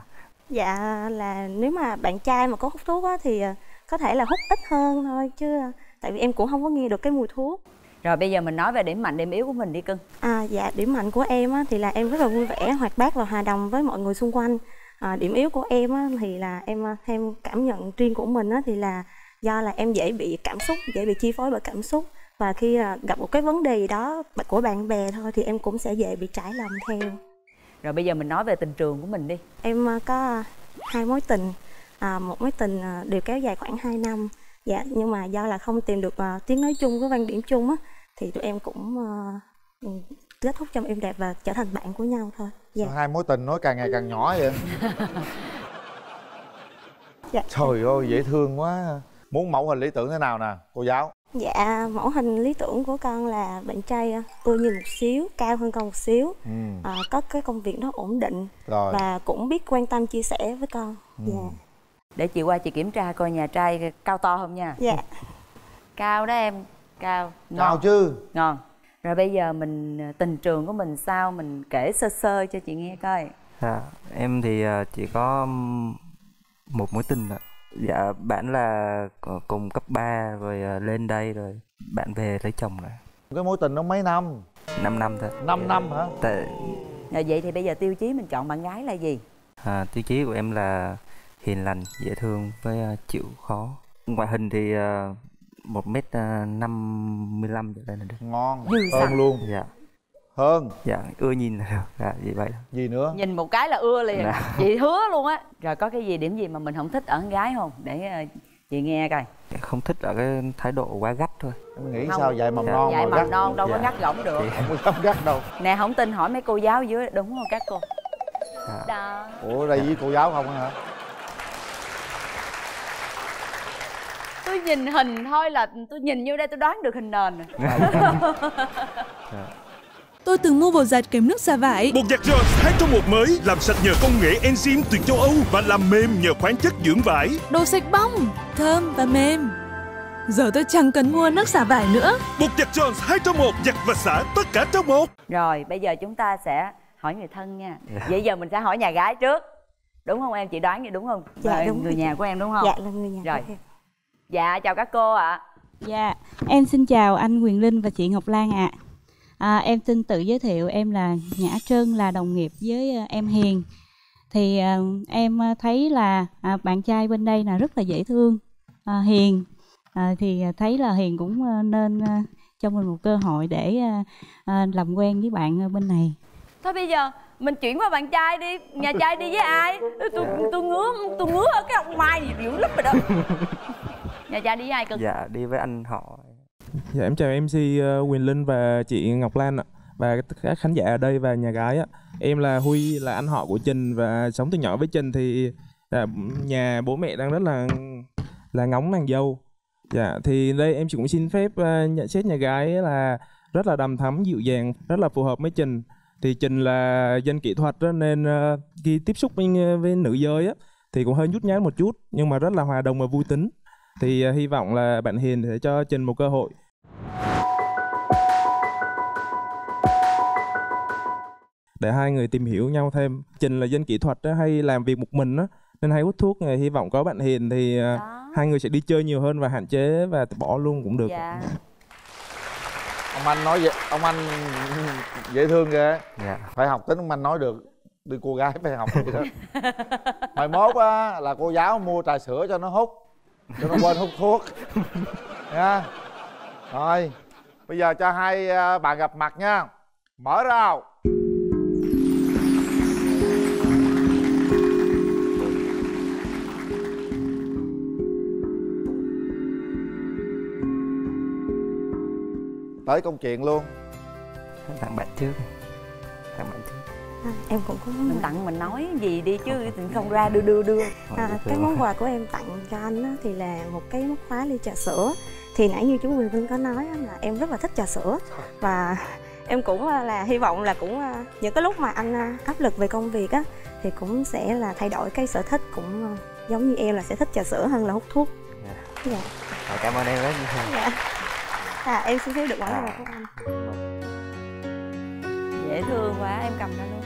Dạ là nếu mà bạn trai mà có hút thuốc á thì có thể là hút ít hơn thôi chứ tại vì em cũng không có nghe được cái mùi thuốc. Rồi bây giờ mình nói về điểm mạnh điểm yếu của mình đi cưng. À dạ điểm mạnh của em á thì là em rất là vui vẻ hoạt bát và hòa đồng với mọi người xung quanh à, điểm yếu của em á thì là em em cảm nhận riêng của mình á thì là do là em dễ bị cảm xúc dễ bị chi phối bởi cảm xúc. Và khi gặp một cái vấn đề gì đó của bạn bè thôi thì em cũng sẽ dễ bị trải lòng theo. Rồi bây giờ mình nói về tình trường của mình đi. Em có hai mối tình. À, một mối tình đều kéo dài khoảng 2 năm. Dạ nhưng mà do là không tìm được uh, tiếng nói chung với quan điểm chung á thì tụi em cũng uh, kết thúc trong êm đẹp và trở thành bạn của nhau thôi dạ. hai mối tình nói càng ngày càng nhỏ vậy dạ. trời ơi dễ thương quá muốn mẫu hình lý tưởng thế nào nè cô giáo dạ mẫu hình lý tưởng của con là bạn trai ưa nhìn một xíu cao hơn con một xíu ừ. à, có cái công việc nó ổn định Rồi. và cũng biết quan tâm chia sẻ với con ừ. dạ để chị qua chị kiểm tra coi nhà trai cao to không nha dạ cao đó em cao ngon. cao chứ ngon rồi bây giờ mình tình trường của mình sao? Mình kể sơ sơ cho chị nghe coi. Dạ em thì chỉ có một mối tình ạ. Dạ bạn là cùng cấp 3 rồi lên đây rồi bạn về lấy chồng rồi. Cái mối tình nó mấy năm? 5 năm thôi. 5 năm hả? Tại... rồi vậy thì bây giờ tiêu chí mình chọn bạn gái là gì? À, tiêu chí của em là hiền lành dễ thương với chịu khó. Ngoại hình thì một mét năm mươi lăm trở lên là được. Ngon. Hơn luôn. Dạ. Hơn. Dạ ưa nhìn là được. Dạ vậy vậy gì nữa? Nhìn một cái là ưa liền. Dạ. chị hứa luôn á. Rồi có cái gì điểm gì mà mình không thích ở con gái không? Để chị nghe coi. Không thích ở cái thái độ quá gắt thôi. Em nghĩ không. sao dạy mầm non dạy mầm gắt. non đâu dạ. có gắt gỏng được. Không có gắt đâu. Nè không tin hỏi mấy cô giáo dưới đúng không các cô? Dạ. đó ủa đây với cô giáo không hả tôi nhìn hình thôi là tôi nhìn như đây tôi đoán được hình nền Tôi từng mua bột giặt kèm nước xả vải. Bột giặt Jones 2 trong một mới làm sạch nhờ công nghệ enzyme từ châu Âu và làm mềm nhờ khoáng chất dưỡng vải. Đồ sạch bong, thơm và mềm. Giờ tôi chẳng cần mua nước xả vải nữa. Bột giặt Jones 2 trong một giặt và xả tất cả trong một. Rồi, bây giờ chúng ta sẽ hỏi người thân nha. Yeah. Dạ. Vậy giờ mình sẽ hỏi nhà gái trước. Đúng không em? Chị đoán vậy đúng không? Dạ, đúng người nhà của em đúng không? Dạ, là người nhà Rồi. Của em. Dạ, chào các cô ạ. À. Dạ, em xin chào anh Quyền Linh và chị Ngọc Lan ạ. À. À, em xin tự giới thiệu em là Nhã Trân là đồng nghiệp với uh, em Hiền. Thì uh, em thấy là uh, bạn trai bên đây là rất là dễ thương, uh, hiền. Uh, thì thấy là Hiền cũng nên uh, cho mình một cơ hội để uh, uh, làm quen với bạn bên này. Thôi bây giờ mình chuyển qua bạn trai đi, nhà trai đi với ai? Tôi tôi ngứa tôi ngứa ở cái ông Mai gì dữ lắm rồi đó. Nhà trai đi với ai cưng? Dạ đi với anh họ. Dạ em chào MC ờ, Quyền Linh và chị Ngọc Lan ạ. Và các khán giả ở đây và nhà gái á em là Huy là anh họ của Trình và sống từ nhỏ với Trình thì à, nhà bố mẹ đang rất là là ngóng nàng dâu. Dạ thì đây em cũng xin phép uh, nhận xét nhà gái là rất là đầm thắm dịu dàng rất là phù hợp với Trình. Thì Trình là dân kỹ thuật đó, nên uh, khi tiếp xúc với, với nữ giới á thì cũng hơi nhút nhát một chút nhưng mà rất là hòa đồng và vui tính thì uh, hy vọng là bạn Hiền sẽ cho Trình một cơ hội. Để hai người tìm hiểu nhau thêm Trình là dân kỹ thuật đó, hay làm việc một mình đó, nên hay hút thuốc. Này hy vọng có bạn Hiền thì uh, hai người sẽ đi chơi nhiều hơn và hạn chế và bỏ luôn cũng được. Dạ. ông anh nói vậy ông anh dễ thương ghê. Dạ. phải học tính ông anh nói được đi cô gái phải học vậy đó. Mai mốt á là cô giáo mua trà sữa cho nó hút cho nó quên hút thuốc. Nha. Rồi, bây giờ cho hai à, bạn gặp mặt nha. Mở rào. Tới công chuyện luôn. Thằng bạch bạn trước. À, em cũng có mình tặng mình nói gì đi chứ không ra đưa đưa đưa. À, cái món quà của em tặng cho anh á, thì là một cái móc khóa ly trà sữa. Thì nãy như chú Quỳnh Vinh có nói á, là em rất là thích trà sữa. Và em cũng à, là hy vọng là cũng à, những cái lúc mà anh áp lực về công việc á thì cũng sẽ là thay đổi cái sở thích cũng giống như em là sẽ thích trà sữa hơn là hút thuốc. Dạ. Rồi, cảm ơn em rất nhiều. Dạ. À, em xin phép được món quà của anh. Dễ thương quá em cầm ra luôn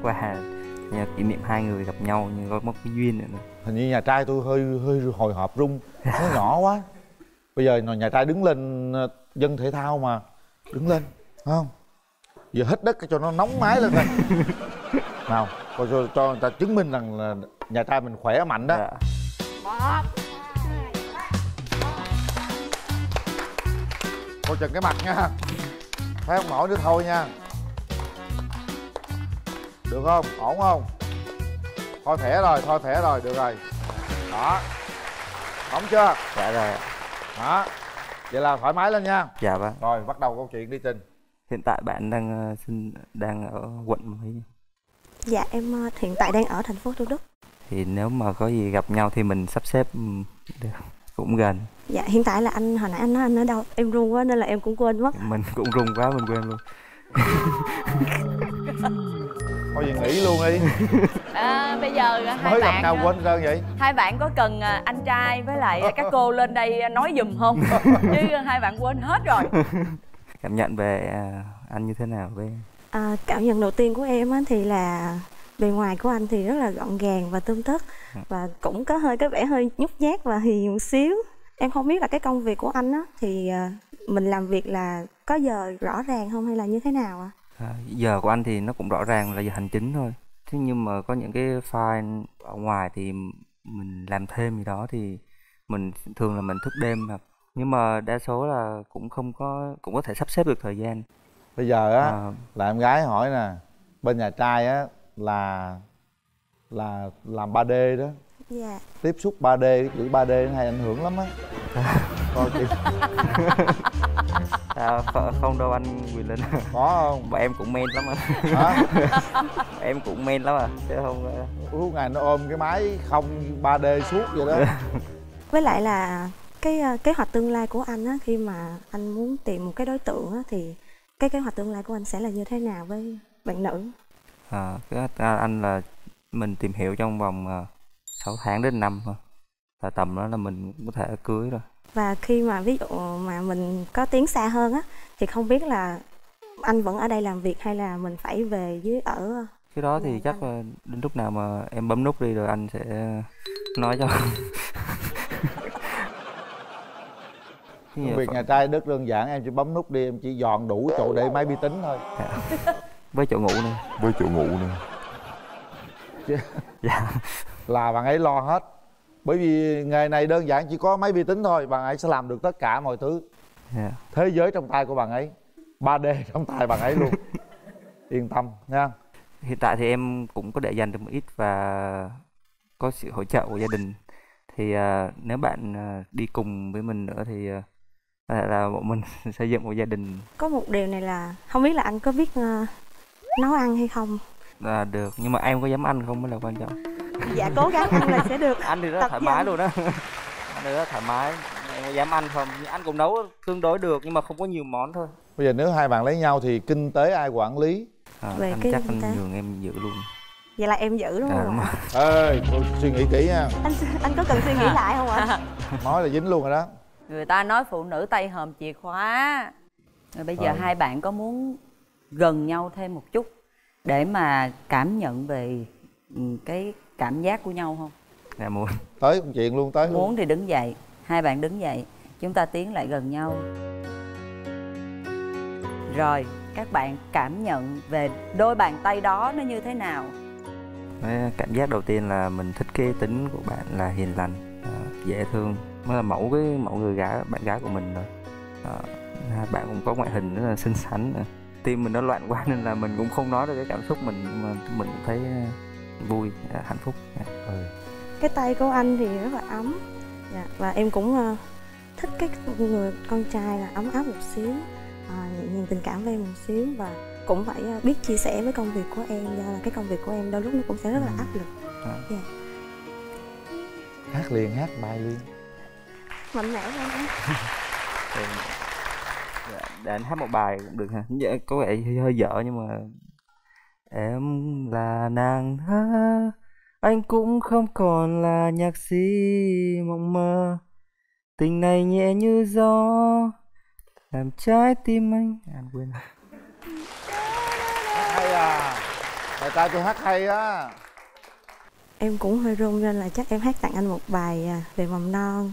à, quà nhà kỷ niệm hai người gặp nhau nhưng có một cái duyên nữa hình như nhà trai tôi hơi hơi hồi hộp rung. Nó nhỏ quá. Bây giờ nhà trai đứng lên ờ, dân thể thao mà. Đứng lên không? Giờ hít đất cho nó nóng mái lên thôi nào coi cho, cho người ta chứng minh rằng là nhà trai mình khỏe mạnh đó. Coi chừng cái mặt nha. Thấy không? Nổi nữa thôi nha được không? Ổn không? Thôi thẻ rồi thôi thẻ rồi được rồi. Đó. Ổn chưa? Dạ rồi đó. Vậy là thoải mái lên nha. Dạ vâng. Rồi bắt đầu câu chuyện đi trình. Hiện tại bạn đang ờ, sinh đang ở quận mấy? Dạ em à, hiện tại đang ở thành phố Thủ Đức. Thì nếu mà có gì gặp nhau thì mình sắp xếp ừm, được cũng gần. Dạ hiện tại là anh hồi nãy anh nói anh ở đâu? Em run quá nên là em cũng quên mất. Mình cũng run quá mình quên luôn thôi vậy nghỉ luôn đi. À, bây giờ hai mới gặp bạn nào quên trơn vậy? hai bạn có cần à, anh trai với lại các cô lên đây nói giùm không? Chứ hai bạn quên hết rồi. Cảm nhận về à, anh như thế nào với À, cảm nhận đầu tiên của em á, thì là bề ngoài của anh thì rất là gọn gàng và tươm tất. Và cũng có hơi cái vẻ hơi nhút nhát và hiền một xíu. Em không biết là cái công việc của anh á thì à, mình làm việc là có giờ rõ ràng không hay là như thế nào ạ À, giờ của anh thì nó cũng rõ ràng là giờ hành chính thôi. Thế nhưng mà có những cái file ở ngoài thì mình làm thêm gì đó thì mình thường là mình thức đêm hoặc nhưng mà đa số là cũng không có cũng có thể sắp xếp được thời gian. Bây giờ á À. là em gái hỏi nè bên nhà trai á là là làm 3D đó. Dạ. Tiếp xúc 3D cái chữ 3D nó hay ảnh hưởng lắm á. Coi chị à, ph- không đâu anh Quyền Linh. Có không? Bọn em cũng men lắm anh hả? Em cũng men lắm à chứ không suốt ngày nó ôm cái máy không 3D suốt vậy đó. Với lại là cái à, kế hoạch tương lai của anh á khi mà anh muốn tìm một cái đối tượng á thì cái kế hoạch tương lai của anh sẽ là như thế nào với bạn nữ? À, cái à, anh là mình tìm hiểu trong vòng à, 6 tháng đến năm thôi. Là tầm đó là mình cũng có thể cưới rồi và khi mà ví dụ mà mình có tiến xa hơn á thì không biết là anh vẫn ở đây làm việc hay là mình phải về dưới ở cái đó thì chắc là đến lúc nào mà em bấm nút đi rồi anh sẽ nói cho. Việc nhà trai rất đơn giản em chỉ bấm nút đi em chỉ dọn đủ chỗ để máy vi tính thôi. Với chỗ ngủ nữa. Với chỗ ngủ nữa. Dạ. Là bạn ấy lo hết bởi vì nghề này đơn giản chỉ có máy vi tính thôi bạn ấy sẽ làm được tất cả mọi thứ. Dạ. Thế giới trong tay của bạn ấy 3D trong tay bạn ấy luôn. Yên tâm nha. Hiện tại thì em cũng có để dành được một ít và có sự hỗ trợ của gia đình. Thì à, nếu bạn à, đi cùng với mình nữa thì có thể là bọn mình xây dựng một gia đình. Có một điều này là không biết là anh có biết ờ, nấu ăn hay không? Là được nhưng mà em có dám ăn không mới là quan trọng dạ cố gắng ăn là sẽ được. Ăn thì rất tập thoải mái luôn đó ăn thì rất thoải mái. Em có dám ăn không? Nhưng anh cũng nấu tương đối được nhưng mà không có nhiều món thôi. Bây giờ nếu hai bạn lấy nhau thì kinh tế ai quản lý? À, Về anh cái chắc anh nhường em giữ luôn. Vậy là em giữ đúng à, không đúng ạ? rồi. ơi tôi suy nghĩ kỹ nha. Anh anh có cần suy nghĩ lại không ạ? Nói là dính luôn rồi đó. Người ta nói phụ nữ tay hòm chìa khóa. Rồi bây giờ Ừ. hai bạn có muốn gần nhau thêm một chút để mà cảm nhận về ừ, cái cảm giác của nhau không? Dạ muốn. Tới công chuyện luôn tới luôn. Muốn thì đứng dậy hai bạn đứng dậy chúng ta tiến lại gần nhau. Rồi các bạn cảm nhận về đôi bàn tay đó nó như thế nào? Cái cảm giác đầu tiên là mình thích cái tính của bạn là hiền lành à, dễ thương. Mới là mẫu cái mẫu người gái bạn gái của mình rồi. À, bạn cũng có ngoại hình rất là xinh xắn nữa. tim mình nó loạn quá nên là mình cũng không nói được cái cảm xúc mình mà mình thấy à, vui à, hạnh phúc Dạ. cái tay của anh thì rất là ấm dạ. và em cũng ờ, thích cái người con trai là ấm áp một xíu à, nhẹ nhàng tình cảm với em một xíu và cũng phải ờ, biết chia sẻ với công việc của em do là cái công việc của em đôi lúc nó cũng sẽ rất là áp lực À. dạ. hát liền hát bài liền mạnh mẽ lên dạ, để anh hát một bài cũng được ha dạ, có vẻ hơi, hơi dở nhưng mà em là nàng thơ anh cũng không còn là nhạc sĩ mộng mơ. Tình này nhẹ như gió làm trái tim anh. À, quên hát hay à bài trai tôi hát hay á. Em cũng hơi run nên là chắc em hát tặng anh một bài à, về mầm non.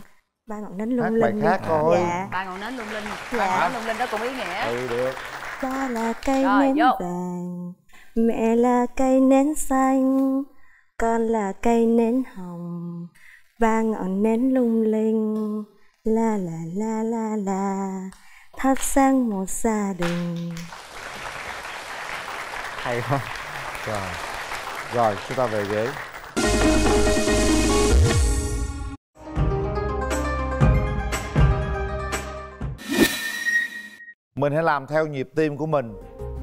Ba ngọn nến lung Hát linh. bài khác thôi. dạ ba ngọn nến lung linh. Dạ. ba ngọn nến lung linh đó cũng ý nghĩa. Ừ được. Ba là cây nến vàng Mẹ là cây nến xanh, Con là cây nến hồng, Ba ngọn nến lung linh. La la la la la, Thắp sáng một gia đình. Hay quá. Rồi. Rồi, chúng ta về ghế. Mình hãy làm theo nhịp tim của mình,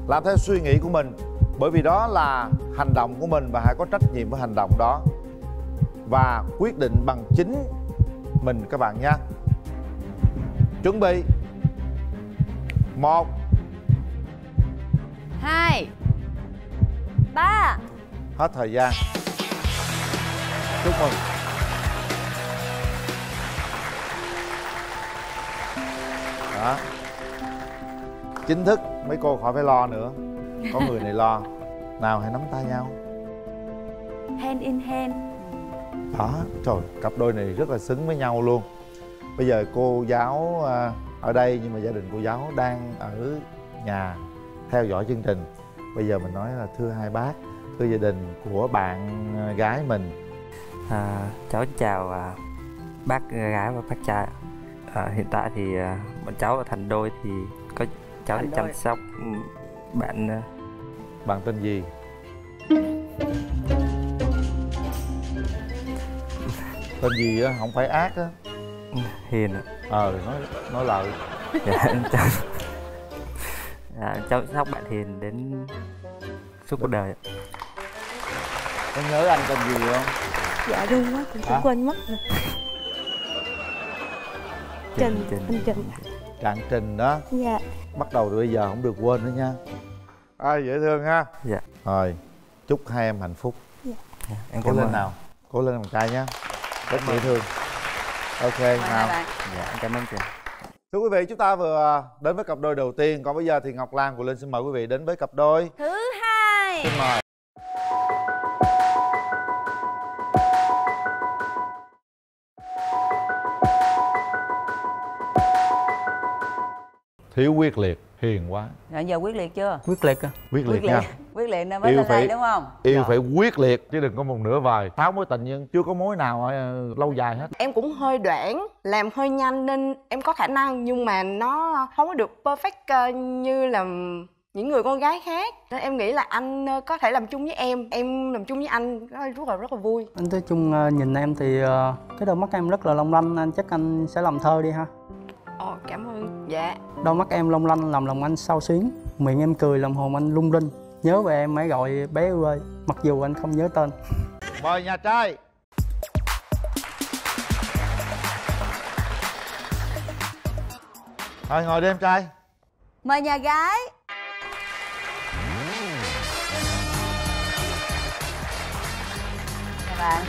làm theo suy nghĩ của mình bởi vì đó là hành động của mình và hãy có trách nhiệm với hành động đó. Và quyết định bằng chính mình các bạn nhé chuẩn bị. Một. Hai. Ba. Hết thời gian. Chúc mừng. Đó. Chính thức mấy cô khỏi phải lo nữa có người này lo. Nào hãy nắm tay nhau. Hand in hand. Đó trời cặp đôi này rất là xứng với nhau luôn. Bây giờ cô giáo à, ở đây nhưng mà gia đình cô giáo đang ở nhà theo dõi chương trình. Bây giờ mình nói là thưa hai bác thưa gia đình của bạn à, gái mình. À, cháu chào à, bác gái và bác trai. À, hiện tại thì à, bọn cháu là thành đôi thì có cháu Thành đôi. chăm sóc ừ, bạn à, bạn tên gì? Tên gì á? Không phải ác á. Hiền ạ. Ờ nói nói lợi dạ, cháu, dạ, cháu sóc bạn hiền đến suốt cuộc đời ạ. có nhớ anh tên gì không? Dạ run quá cũng, cũng quên mất rồi. Trình, Trình. anh Trình. Trạng Trình đó. Dạ. Bắt đầu từ bây giờ không được quên nữa nha à, dễ thương ha? Dạ. Rồi chúc hai em hạnh phúc. Dạ. em cố lên nào. Cố lên bằng trai nhé rất dễ thương. Ok nào. dạ em cảm ơn chị. Thưa quý vị chúng ta vừa đến với cặp đôi đầu tiên. Còn bây giờ thì ngọc lan của linh xin mời quý vị đến với cặp đôi. Thứ hai. Xin mời. Thiếu quyết liệt hiền quá. Rồi giờ quyết liệt chưa? Quyết liệt à? Quyết liệt quyết liệt. nha. Quyết liệt nên mới Yêu lên đây phải- đúng không? yêu phải quyết liệt chứ đừng có một nửa vời sáu mối tình nhưng chưa có mối nào ờ, lâu dài hết. Em cũng hơi đoạn làm hơi nhanh nên em có khả năng nhưng mà nó không có được perfect ờ, như là những người con gái khác. Nên em nghĩ là anh ờ, có thể làm chung với em. Em làm chung với anh rất là rất là vui. Anh nói chung nhìn em thì cái đôi mắt em rất là long lanh anh chắc anh sẽ làm thơ đi ha ồ cảm ơn. Dạ. Đôi mắt em long lanh làm lòng anh sao xuyến. Miệng em cười làm hồn anh lung linh. Nhớ về em hãy gọi bé yêu ơi mặc dù anh không nhớ tên. Mời nhà trai. Thôi ngồi đi em trai. Mời nhà gái. Chào bạn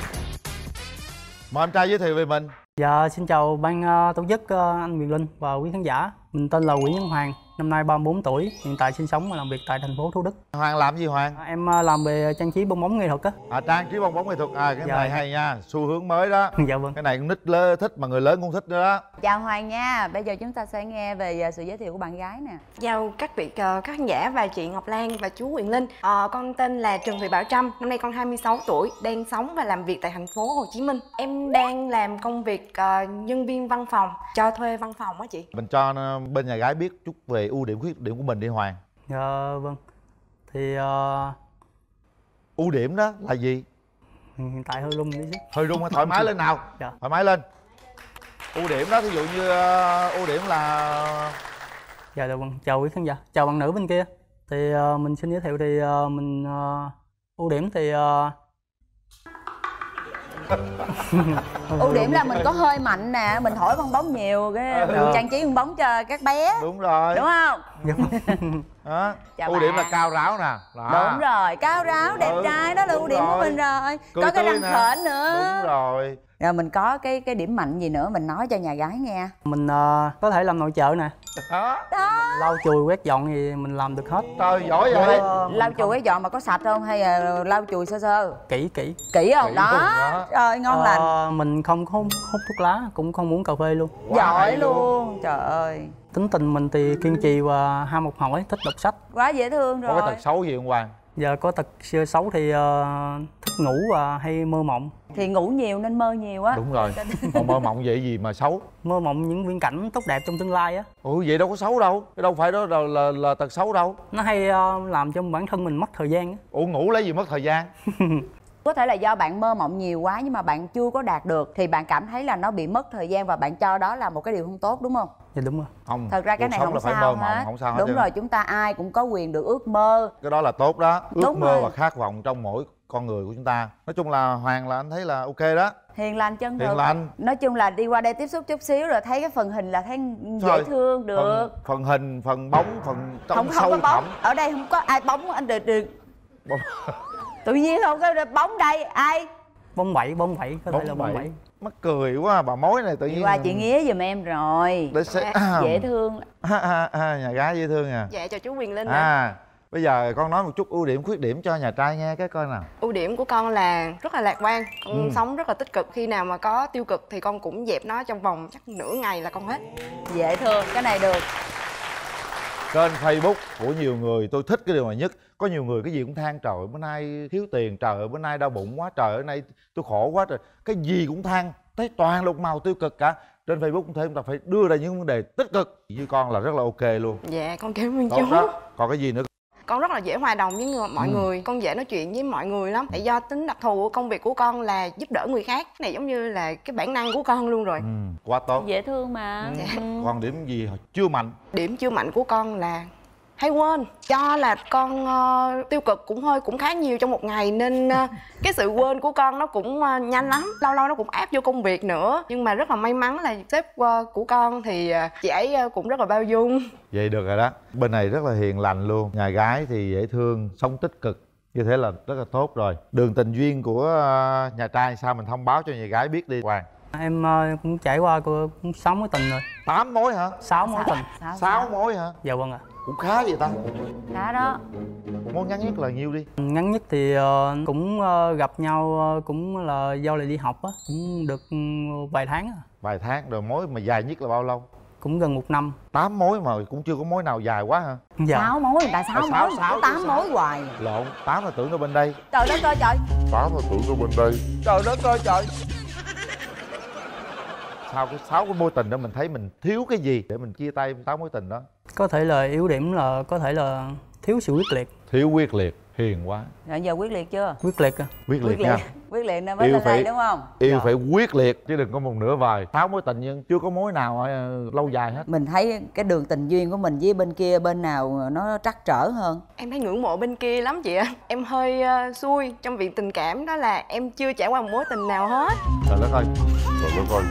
mời em trai giới thiệu về mình dạ xin chào ban uh, tổ chức uh, anh Quyền Linh và quý khán giả. Mình tên là Nguyễn Nhân Hoàng, năm nay 34 tuổi, hiện tại sinh sống và làm việc tại thành phố Thủ Đức. Hoàng làm gì Hoàng? À, Em à, làm về trang trí bong bóng nghệ thuật á. À, trang trí bong bóng nghệ thuật à cái Dạ. này hay nha xu hướng mới đó dạ vâng cái này con nít lớ thích mà người lớn cũng thích nữa đó chào hoàng nha bây giờ chúng ta sẽ nghe về à, sự giới thiệu của bạn gái nè Chào các vị ờ, các khán giả và chị Ngọc Lan và chú Quyền Linh. Ờ, con tên là Trần Thị Bảo Trâm, năm nay con 26 tuổi, đang sống và làm việc tại thành phố Hồ Chí Minh. Em đang làm công việc ờ, nhân viên văn phòng, cho thuê văn phòng á chị. mình cho bên nhà gái biết chút về ưu điểm khuyết điểm của mình đi Hoàng Dạ vâng. Thì ờ, ưu điểm đó là gì hiện tại hơi lung tí xíu. hơi rung thoải mái lên nào Dạ. thoải mái lên ưu điểm đó ví dụ như ờ, ưu điểm là Dạ dạ vâng, chào quý khán giả, chào bạn nữ bên kia. Thì ờ, mình xin giới thiệu thì ờ, mình ờ, ưu điểm thì ờ, ưu điểm là mình có hơi mạnh nè mình thổi bong bóng nhiều cái mình Ờ. trang trí bong bóng cho các bé. Đúng rồi. Đúng không đó. Chào ưu điểm bạn. là cao ráo nè. Đó. đúng rồi cao ráo đẹp Ừ, trai đó là ưu điểm của rồi. mình rồi. Cười có cái răng khểnh nữa. Đúng rồi. Rồi mình có cái cái điểm mạnh gì nữa mình nói cho nhà gái nghe. Mình ờ, có thể làm nội trợ nè, đó. Lau chùi quét dọn thì mình làm được hết. trời giỏi vậy. Ờ, lau chùi cái dọn mà có sạch không? Hay là lau chùi sơ sơ? Kỹ kỹ. kỹ không? Kỹ đó. đó. trời ngon lành. Ờ, mình không hút, hút thuốc lá, cũng không uống cà phê luôn. giỏi luôn. Trời ơi Tính tình mình thì kiên trì và ham học hỏi, thích đọc sách. quá dễ thương có rồi cái tật xấu gì không Hoàng Giờ có tật xấu thì ờ, thích ngủ và hay mơ mộng. thì ngủ nhiều nên mơ nhiều á đúng rồi mà mơ mộng vậy gì mà xấu Mơ mộng những viễn cảnh tốt đẹp trong tương lai á. ủa vậy đâu có xấu đâu cái đâu phải đó là, là, là tật xấu đâu Nó hay ờ, làm cho bản thân mình mất thời gian á. ủa ngủ lấy gì mất thời gian có thể là do bạn mơ mộng nhiều quá nhưng mà bạn chưa có đạt được thì bạn cảm thấy là nó bị mất thời gian và bạn cho đó là một cái điều không tốt đúng không? Dạ đúng rồi. không thật ra cái này không là phải sao mơ mộng hết. không sao hết đúng trơn. rồi chúng ta ai cũng có quyền được ước mơ. Cái đó là tốt đó. Ước Đúng mơ rồi. và khát vọng trong mỗi con người của chúng ta. Nói chung là hoàng là anh thấy là ok đó. Hiền lành chân hiền thực. lành. Nói chung là đi qua đây tiếp xúc chút xíu rồi thấy cái phần hình là thấy dễ Rồi, thương được. phần, phần hình phần bóng phần trong không không sâu có bóng. thẳm. Ở đây không có ai bóng anh được được tự nhiên không có bóng đây ai? Bóng bẩy, bóng bẩy, có thể là bóng bóng bẩy. mắc cười quá bà mối này tự nhiên qua chị nghía giùm em rồi. Để sẽ dễ thương. À, à, à, nhà gái dễ thương à. Dạ chào chú Quyền Linh à bây giờ con nói một chút ưu điểm khuyết điểm cho nhà trai nghe cái coi nào. Ưu điểm của con là rất là lạc quan, con Ừ. sống rất là tích cực. Khi nào mà có tiêu cực thì con cũng dẹp nó trong vòng chắc nửa ngày là con hết. dễ thương cái này được kênh facebook của nhiều người tôi thích cái điều này nhất. Có nhiều người cái gì cũng than trời ơi, bữa nay thiếu tiền trời ơi, bữa nay đau bụng quá trời ơi, nay tôi khổ quá trời. Cái gì cũng than thấy toàn lục màu tiêu cực cả. Trên facebook cũng thế chúng ta phải đưa ra những vấn đề tích cực. Như con là rất là ok luôn. Dạ con cảm ơn chú. còn cái gì nữa Con rất là dễ hòa đồng với người, mọi Ừ. người, con dễ nói chuyện với mọi người lắm. Tại do tính đặc thù của công việc của con là giúp đỡ người khác. Cái này giống như là cái bản năng của con luôn rồi. ừ, quá tốt dễ thương mà Dạ. còn điểm gì chưa mạnh Điểm chưa mạnh của con là hay quên do là con ờ, tiêu cực cũng hơi cũng khá nhiều trong một ngày nên ờ, cái sự quên của con nó cũng ờ, nhanh lắm. Lâu lâu nó cũng áp vô công việc nữa. Nhưng mà rất là may mắn là sếp ờ, của con thì ờ, chị ấy ờ, cũng rất là bao dung. Vậy được rồi đó. Bên này rất là hiền lành luôn. Nhà gái thì dễ thương sống tích cực. Như thế là rất là tốt rồi. Đường tình duyên của ờ, nhà trai sao mình thông báo cho nhà gái biết đi hoàng. Em cũng trải qua cũng 6 mối tình rồi. tám mối hả? 6 mối tình. Sáu- sáu mối hả? Dạ vâng ạ. Cũng khá vậy ta. Khá đó. Mối ngắn nhất là nhiêu đi? Ngắn nhất thì ờ, cũng ờ, gặp nhau ờ, cũng là do là đi học á, cũng được ừ, vài tháng à. vài tháng rồi mối mà dài nhất là bao lâu? Cũng gần một năm. tám mối mà cũng chưa có mối nào dài quá hả? Dạ. sáu mối người ta sáu sáu- mối. sáu tám mối hoài. Lộn tám là tưởng ở bên đây. Trời đất ơi trời. Tám là tưởng ở bên đây. Trời đất ơi trời sau cái sáu cái mối tình đó mình thấy mình thiếu cái gì để mình chia tay sáu mối tình đó? Có thể là yếu điểm là có thể là thiếu sự quyết liệt. thiếu quyết liệt hiền quá. Rồi giờ quyết liệt chưa? Quyết liệt à. quyết liệt quyết liệt. nha. Quyết liệt nên mới Yêu lên đây phải- đúng không? yêu Dạ. phải quyết liệt chứ đừng có một nửa vời. Sáu mối tình nhưng chưa có mối nào ờ, lâu dài hết. Mình thấy cái đường tình duyên của mình với bên kia bên nào nó trắc trở hơn? Em thấy ngưỡng mộ bên kia lắm chị ạ. Em hơi ờ, xui trong việc tình cảm đó là em chưa trải qua một mối tình nào hết. Trời đất ơi. Trời đất ơi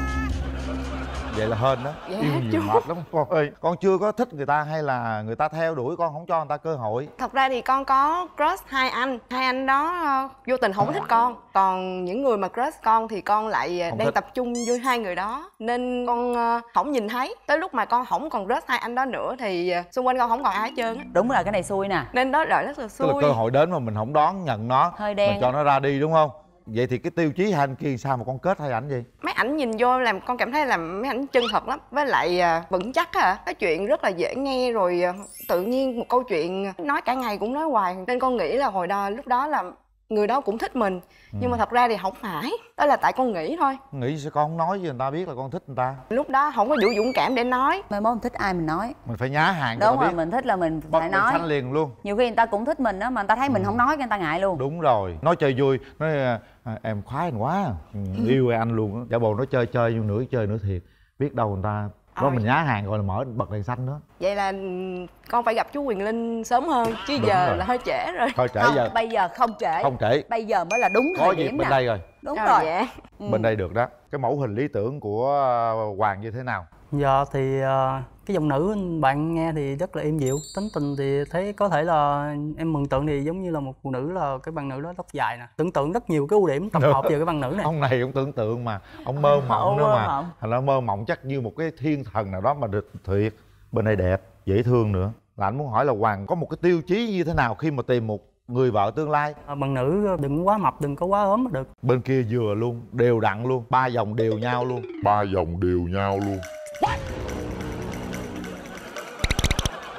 vậy là hên đó Dạ, yêu nhiều chú. mệt lắm. Con ơi con chưa có thích người ta hay là người ta theo đuổi con không cho người ta cơ hội. Thật ra thì con có crush hai anh. Hai anh đó ờ, vô tình không có thích con. Còn những người mà crush con thì con lại ờ, Không đang thích. tập trung vô hai người đó. Nên con ờ, không nhìn thấy. Tới lúc mà con không còn crush hai anh đó nữa thì ờ, xung quanh con không còn ai hết trơn á. Đúng là cái này xui nè. Nên đó đợi rất là tức là xui. cơ hội đến mà mình không đón nhận nó Hơi đen. mình cho nó ra đi đúng không vậy thì cái tiêu chí hai anh kia sao mà con kết hai ảnh vậy? mấy ảnh nhìn vô làm con cảm thấy là mấy ảnh chân thật lắm với lại à, vững chắc à, nói chuyện rất là dễ nghe rồi à, tự nhiên một câu chuyện nói cả ngày cũng nói hoài nên con nghĩ là hồi đó lúc đó là người đó cũng thích mình nhưng mà thật ra thì không phải đó là tại con nghĩ thôi. Nghĩ sao con không nói cho người ta biết là con thích người ta. Lúc đó không có đủ dũng cảm để nói. Mai mốt mình thích ai mình nói. Mình phải nhá hàng đúng rồi biết. mình thích là mình bật phải nói. xanh liền luôn. Nhiều khi người ta cũng thích mình đó mà người ta thấy mình không nói người ta ngại luôn. Đúng rồi. Nói chơi vui nói à, em khoái anh quá. Ừ, yêu anh luôn á. Giả bộ nói chơi chơi nhưng nửa chơi nửa thiệt. Biết đâu người ta đó Ờ. mình nhá hàng rồi là mở bật đèn xanh nữa vậy là ừm, con phải gặp chú quyền linh sớm hơn chứ Đúng giờ rồi. là hơi trễ rồi. Thôi trễ không giờ. bây giờ không trễ. Không trễ. bây giờ mới là đúng có thời điểm bên nè. đây rồi. Đúng Ờ, rồi. dạ. bên đây được đó. Cái mẫu hình lý tưởng của ờ, hoàng như thế nào? Dạ thì ờ, cái giọng nữ bạn nghe thì rất là êm dịu Tính tình thì thấy có thể là em mường tượng thì giống như là một phụ nữ là cái bạn nữ đó tóc dài nè. Tưởng tượng rất nhiều cái ưu điểm tập hợp về cái bạn nữ này. Ông này ông tưởng tượng mà ông mơ mộng Ông nữa mơ mà. mộng. thành ra mơ mộng chắc như một cái thiên thần nào đó mà được thiệt bên đây đẹp dễ thương nữa. Là anh muốn hỏi là hoàng có một cái tiêu chí như thế nào khi mà tìm một người vợ tương lai? Ờ, Bạn nữ đừng quá mập, đừng có quá ốm là được. Bên kia vừa luôn đều đặn luôn ba dòng đều nhau luôn. Ba dòng đều nhau luôn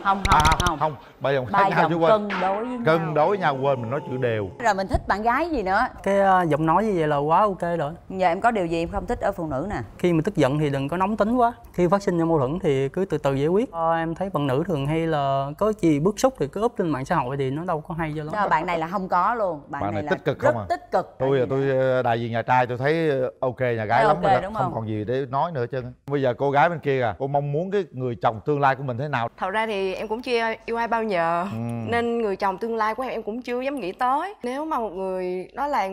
không à, không không. không. Ba dòng ba khác nhau dòng chứ quên. cân đối với cân nhau. đối nhau quên mình nói chữ đều. Rồi mình thích bạn gái gì nữa? Cái ờ, giọng nói như vậy là quá ok rồi. Giờ em có điều gì em không thích ở phụ nữ nè? Khi mà tức giận thì đừng có nóng tính quá. Khi phát sinh ra mâu thuẫn thì cứ từ từ giải quyết. Ờ, Em thấy bạn nữ thường hay là có gì bức xúc thì cứ up lên mạng xã hội thì nó đâu có hay cho lắm. Đó, bạn này là không có luôn. Bạn, bạn này là tích cực rất không à? tích cực. Tôi là tôi ờ, đại diện nhà trai tôi thấy ok nhà gái Thấy lắm rồi không không? còn gì để nói nữa chứ bây giờ cô gái bên kia à cô mong muốn cái người chồng tương lai của mình thế nào? Thật ra thì em cũng chưa yêu ai bao giờ Ừ. nên người chồng tương lai của em em cũng chưa dám nghĩ tới nếu mà một người đó là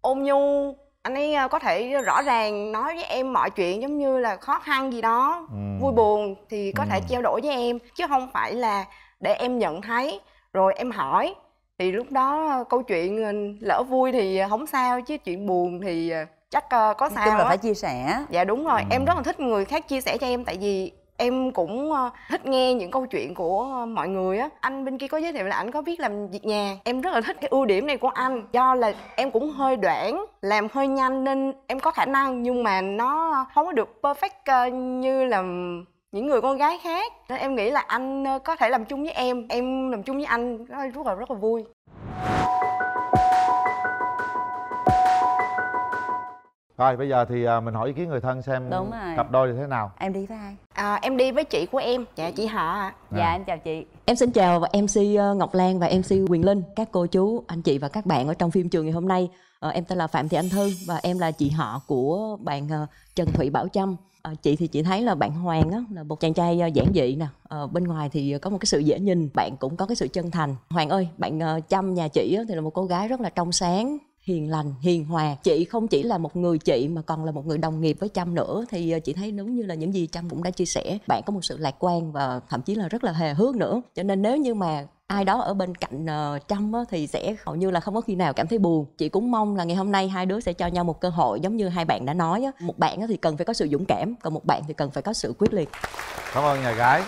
ôn nhu anh ấy ờ, có thể rõ ràng nói với em mọi chuyện giống như là khó khăn gì đó Ừ. vui buồn thì có thể Ừ. trao đổi với em chứ không phải là để em nhận thấy rồi em hỏi thì lúc đó ờ, câu chuyện ờ, lỡ vui thì không sao chứ chuyện buồn thì chắc có sao chung là phải chia sẻ dạ đúng rồi Ừ. em rất là thích người khác chia sẻ cho em tại vì em cũng ờ, thích nghe những câu chuyện của ờ, mọi người á. Anh bên kia có giới thiệu là anh có biết làm việc nhà. Em rất là thích cái ưu điểm này của anh. Do là em cũng hơi đoản làm hơi nhanh nên em có khả năng, nhưng mà nó không có được perfect ờ, như là những người con gái khác. Nên em nghĩ là anh có thể làm chung với em. Em làm chung với anh rất là rất là vui. Rồi bây giờ thì à, mình hỏi ý kiến người thân xem Đúng rồi. cặp đôi thì thế nào em đi với ai à, em đi với chị của em dạ chị họ ạ dạ em chào chị Em xin chào MC ờ, Ngọc Lan và MC Quyền Linh, các cô chú, anh chị và các bạn ở trong phim trường ngày hôm nay. Ờ, em tên là Phạm Thị Anh Thư và em là chị họ của bạn ờ, Trần Thụy Bảo Trâm. Ờ, chị thì chị thấy là bạn Hoàng á, là một chàng trai giản dị nè, Ờ, bên ngoài thì có một cái sự dễ nhìn, bạn cũng có cái sự chân thành. Hoàng ơi, bạn Trâm nhà chị á, thì là một cô gái rất là trong sáng, hiền lành, hiền hòa. Chị không chỉ là một người chị mà còn là một người đồng nghiệp với trâm nữa. Thì ờ, chị thấy đúng như là những gì trâm cũng đã chia sẻ, bạn có một sự lạc quan và thậm chí là rất là hề hước nữa. Cho nên nếu như mà ai đó ở bên cạnh ờ, trâm thì sẽ hầu như là không có khi nào cảm thấy buồn. Chị cũng mong là ngày hôm nay hai đứa sẽ cho nhau một cơ hội giống như hai bạn đã nói á. một bạn thì cần phải có sự dũng cảm, còn một bạn thì cần phải có sự quyết liệt. Cảm ơn nhà gái.